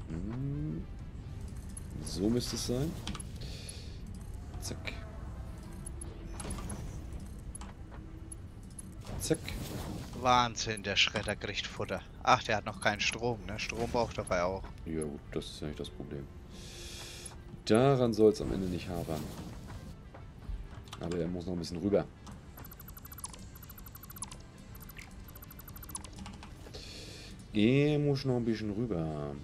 Hm. So müsste es sein. Zack. zack. Wahnsinn, der Schredder kriegt Futter. Ach, der hat noch keinen Strom, ne? Strom braucht er auch. Ja gut, das ist ja nicht das Problem. Daran soll es am Ende nicht hapern. Aber er muss noch ein bisschen rüber. Er muss noch ein bisschen rüber.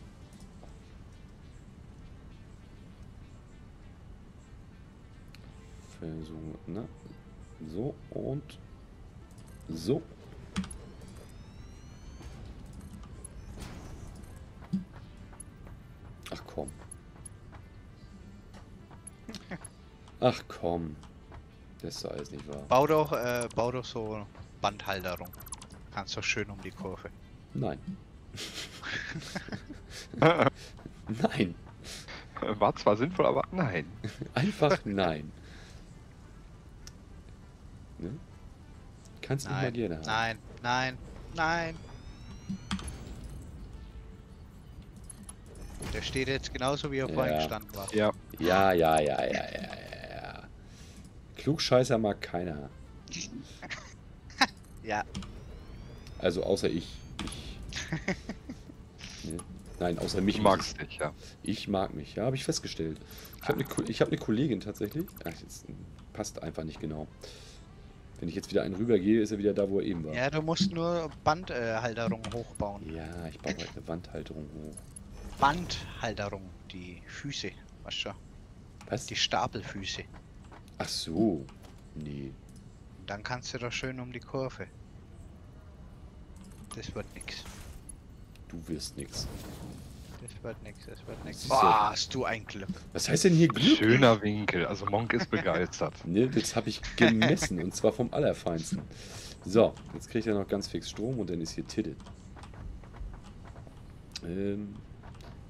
Versuchen, ne? So und so. Ach komm. Das ist alles nicht wahr. Bau doch, äh, bau doch so Bandhalterung. Kannst doch schön um die Kurve. Nein. Nein. War zwar sinnvoll, aber nein. Einfach nein. Ne? Kannst du mal Nein, gerne haben. nein, nein, nein. Der steht jetzt genauso wie er vorhin Ja. gestanden war. Ja, ja, ja, ja, ja, ja, ja. Klugscheißer mag keiner. Ja, Also außer ich. Ich. ne? Nein, außer mich. ich mag's nicht, ja. Ich mag mich, ja, habe ich festgestellt. Ich habe eine hab eine Kollegin tatsächlich. Ach, jetzt passt einfach nicht genau. Wenn ich jetzt wieder einen rübergehe, ist er wieder da, wo er eben war. ja, du musst nur Bandhalterung hochbauen. Ja, ich baue halt eine Wandhalterung hoch. Bandhalterung, die Füße, weißt du, Was? die Stapelfüße. Ach so. Nee. Dann kannst du doch schön um die Kurve. Das wird nix. Du wirst nix. Das wird nix, das wird nix. Boah, hast du ein Glück. Was heißt denn hier Glück? Schöner Winkel, also Monk ist begeistert. Ne, das habe ich gemessen und zwar vom Allerfeinsten. So, jetzt kriegt er noch ganz fix Strom und dann ist hier Titte. Ähm,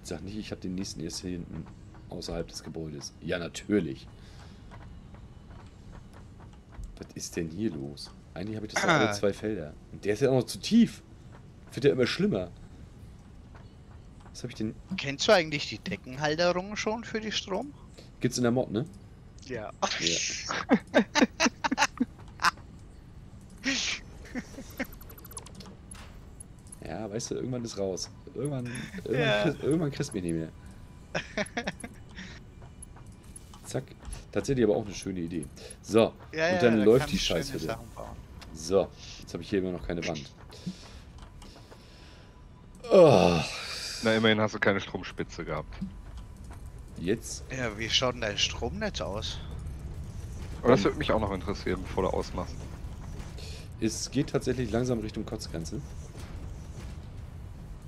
sag nicht, ich habe den nächsten erst hier hinten außerhalb des Gebäudes. Ja, natürlich. Was ist denn hier los? Eigentlich habe ich das doch alle Ah. zwei Felder. Und der ist ja auch noch zu tief. Wird ja immer schlimmer. Was habe ich denn? Kennst du eigentlich die Deckenhalterung schon für die Strom? Gibt's in der Mod, ne? Ja. Ja. Ja, weißt du, irgendwann ist raus. Irgendwann, irgendwann, Ja. kriegst, irgendwann kriegst du mich nicht mehr. Zack. Tatsächlich aber auch eine schöne Idee. So, Ja, und dann da läuft kannst die Scheißhütte. So, jetzt habe ich hier immer noch keine Wand. Oh, Na, immerhin hast du keine Stromspitze gehabt. jetzt? Ja, wie schaut denn dein Stromnetz aus? Aber das würde mich auch noch interessieren, bevor du ausmachst. Es geht tatsächlich langsam Richtung Kotzgrenze.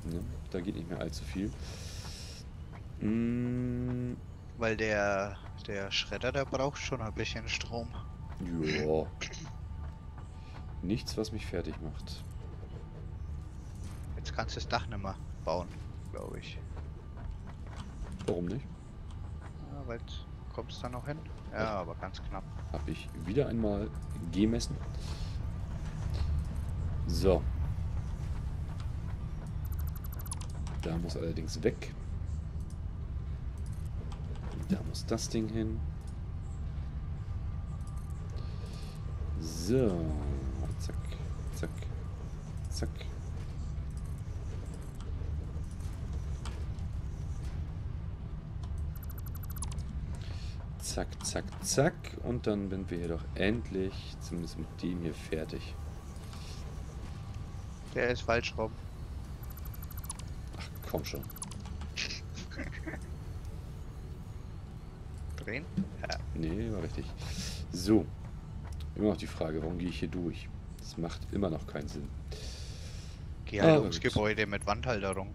Ne, da geht nicht mehr allzu viel. Mm, Weil der, der Schredder, der braucht schon ein bisschen Strom. ja. Nichts, was mich fertig macht. Jetzt kannst du das Dach nicht mehr bauen, glaube ich. Warum nicht? Ja, weil kommst du da noch hin? Ja, aber ganz knapp. habe ich wieder einmal gemessen. So. Da muss allerdings weg. Da muss das Ding hin. So. Zack, zack, zack. Zack, zack, zack. Und dann sind wir hier doch endlich, zumindest mit dem hier, fertig. Der ist falsch rum. Ach, komm schon. Drehen? Ja. Nee, war richtig. So. Immer noch die Frage, warum gehe ich hier durch? Das macht immer noch keinen Sinn. Geh halt Ah, ums. Gebäude mit Wandhalterung.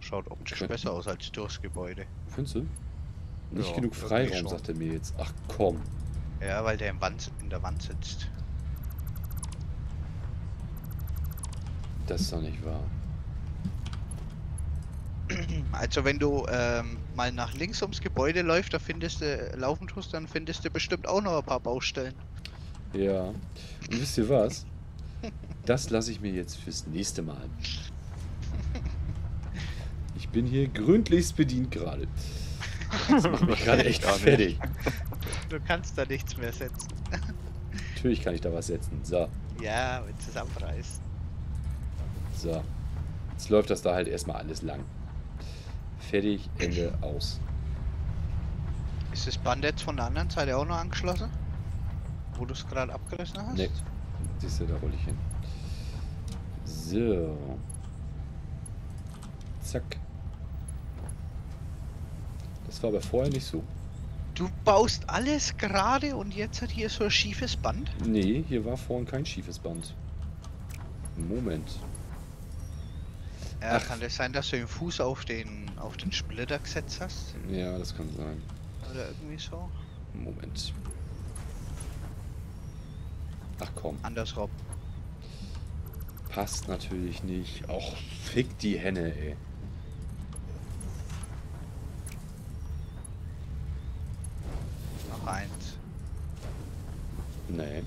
Schaut optisch Okay. besser aus als durchs Gebäude. Findest du? Nicht Ja, genug Freiraum, sagt er mir jetzt. Ach komm. Ja, weil der im Wand, in der Wand sitzt. Das ist doch nicht wahr. Also wenn du ähm, mal nach links ums Gebäude läufst, da findest du, laufen tust, dann findest du bestimmt auch noch ein paar Baustellen. Ja. Und wisst ihr was? Das lasse ich mir jetzt fürs nächste Mal. Ich bin hier gründlichst bedient gerade. Das macht mich gerade echt fertig. Du kannst da nichts mehr setzen. Natürlich kann ich da was setzen. So. Ja, es abreißt. So. Jetzt läuft das da halt erstmal alles lang. Fertig, Ende, aus. Ist das Band jetzt von der anderen Seite auch noch angeschlossen? Wo du es gerade abgerissen hast? Ne, siehst du, da roll ich hin. So. Zack. Das war aber vorher nicht so. Du baust alles gerade und jetzt hat hier so ein schiefes Band? Nee, hier war vorhin kein schiefes Band. Moment. Ja, Ach. kann das sein, dass du den Fuß auf den auf den Splitter gesetzt hast? Ja, das kann sein. Oder irgendwie so? Moment. Ach komm, Andersrum. passt natürlich nicht. Och, fick die Henne, ey. Noch eins. Nee.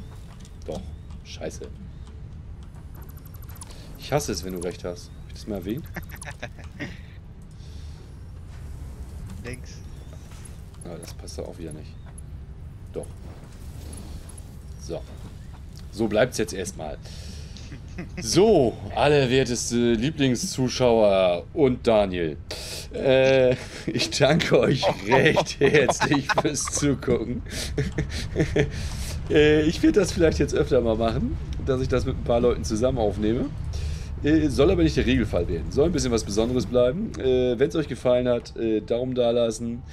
Doch. Scheiße. Ich hasse es, wenn du recht hast. Mal erwähnt? Links. Ah, das passt da auch wieder nicht. Doch. So. So bleibt's jetzt erstmal. So, allerwerteste Lieblingszuschauer und Daniel. Äh, ich danke euch recht herzlich fürs Zugucken. äh, ich werde das vielleicht jetzt öfter mal machen, dass ich das mit ein paar Leuten zusammen aufnehme. Äh, soll aber nicht der Regelfall werden. Soll ein bisschen was Besonderes bleiben. Äh, Wenn es euch gefallen hat, äh, Daumen da lassen.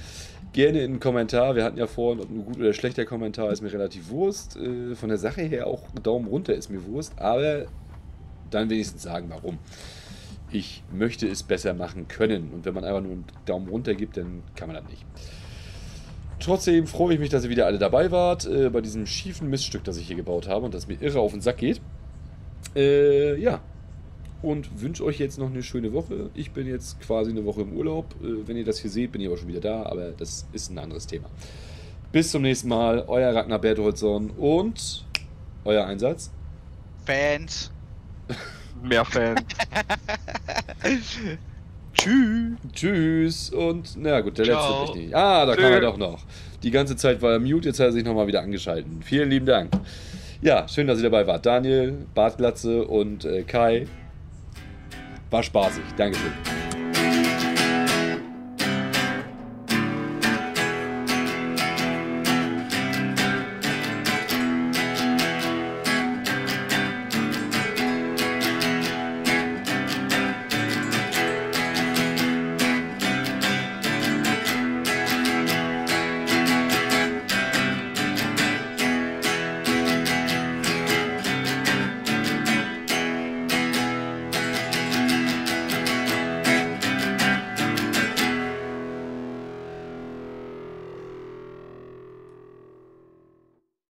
Gerne in einen Kommentar. Wir hatten ja vorhin, ob ein gut oder schlechter Kommentar ist mir relativ Wurst. Von der Sache her auch Daumen runter ist mir Wurst. Aber dann wenigstens sagen, warum. Ich möchte es besser machen können. Und wenn man einfach nur einen Daumen runter gibt, dann kann man das nicht. Trotzdem freue ich mich, dass ihr wieder alle dabei wart bei diesem schiefen Miststück, das ich hier gebaut habe und das mir irre auf den Sack geht. Ja. Und wünsche euch jetzt noch eine schöne Woche. Ich bin jetzt quasi eine Woche im Urlaub. Äh, wenn ihr das hier seht, bin ich aber schon wieder da, aber das ist ein anderes Thema. Bis zum nächsten Mal. Euer Ragnar Bertholdsson und euer Einsatz. Fans. Mehr Fans. Tschüss. Tschüss und na gut, der letzte Ciao. vielleicht nicht. Ah, da kam er doch noch. Die ganze Zeit war er mute, jetzt hat er sich nochmal wieder angeschalten. Vielen lieben Dank. Ja, schön, dass ihr dabei wart. Daniel, Bartglatze und äh, Kai. War spaßig. Dankeschön.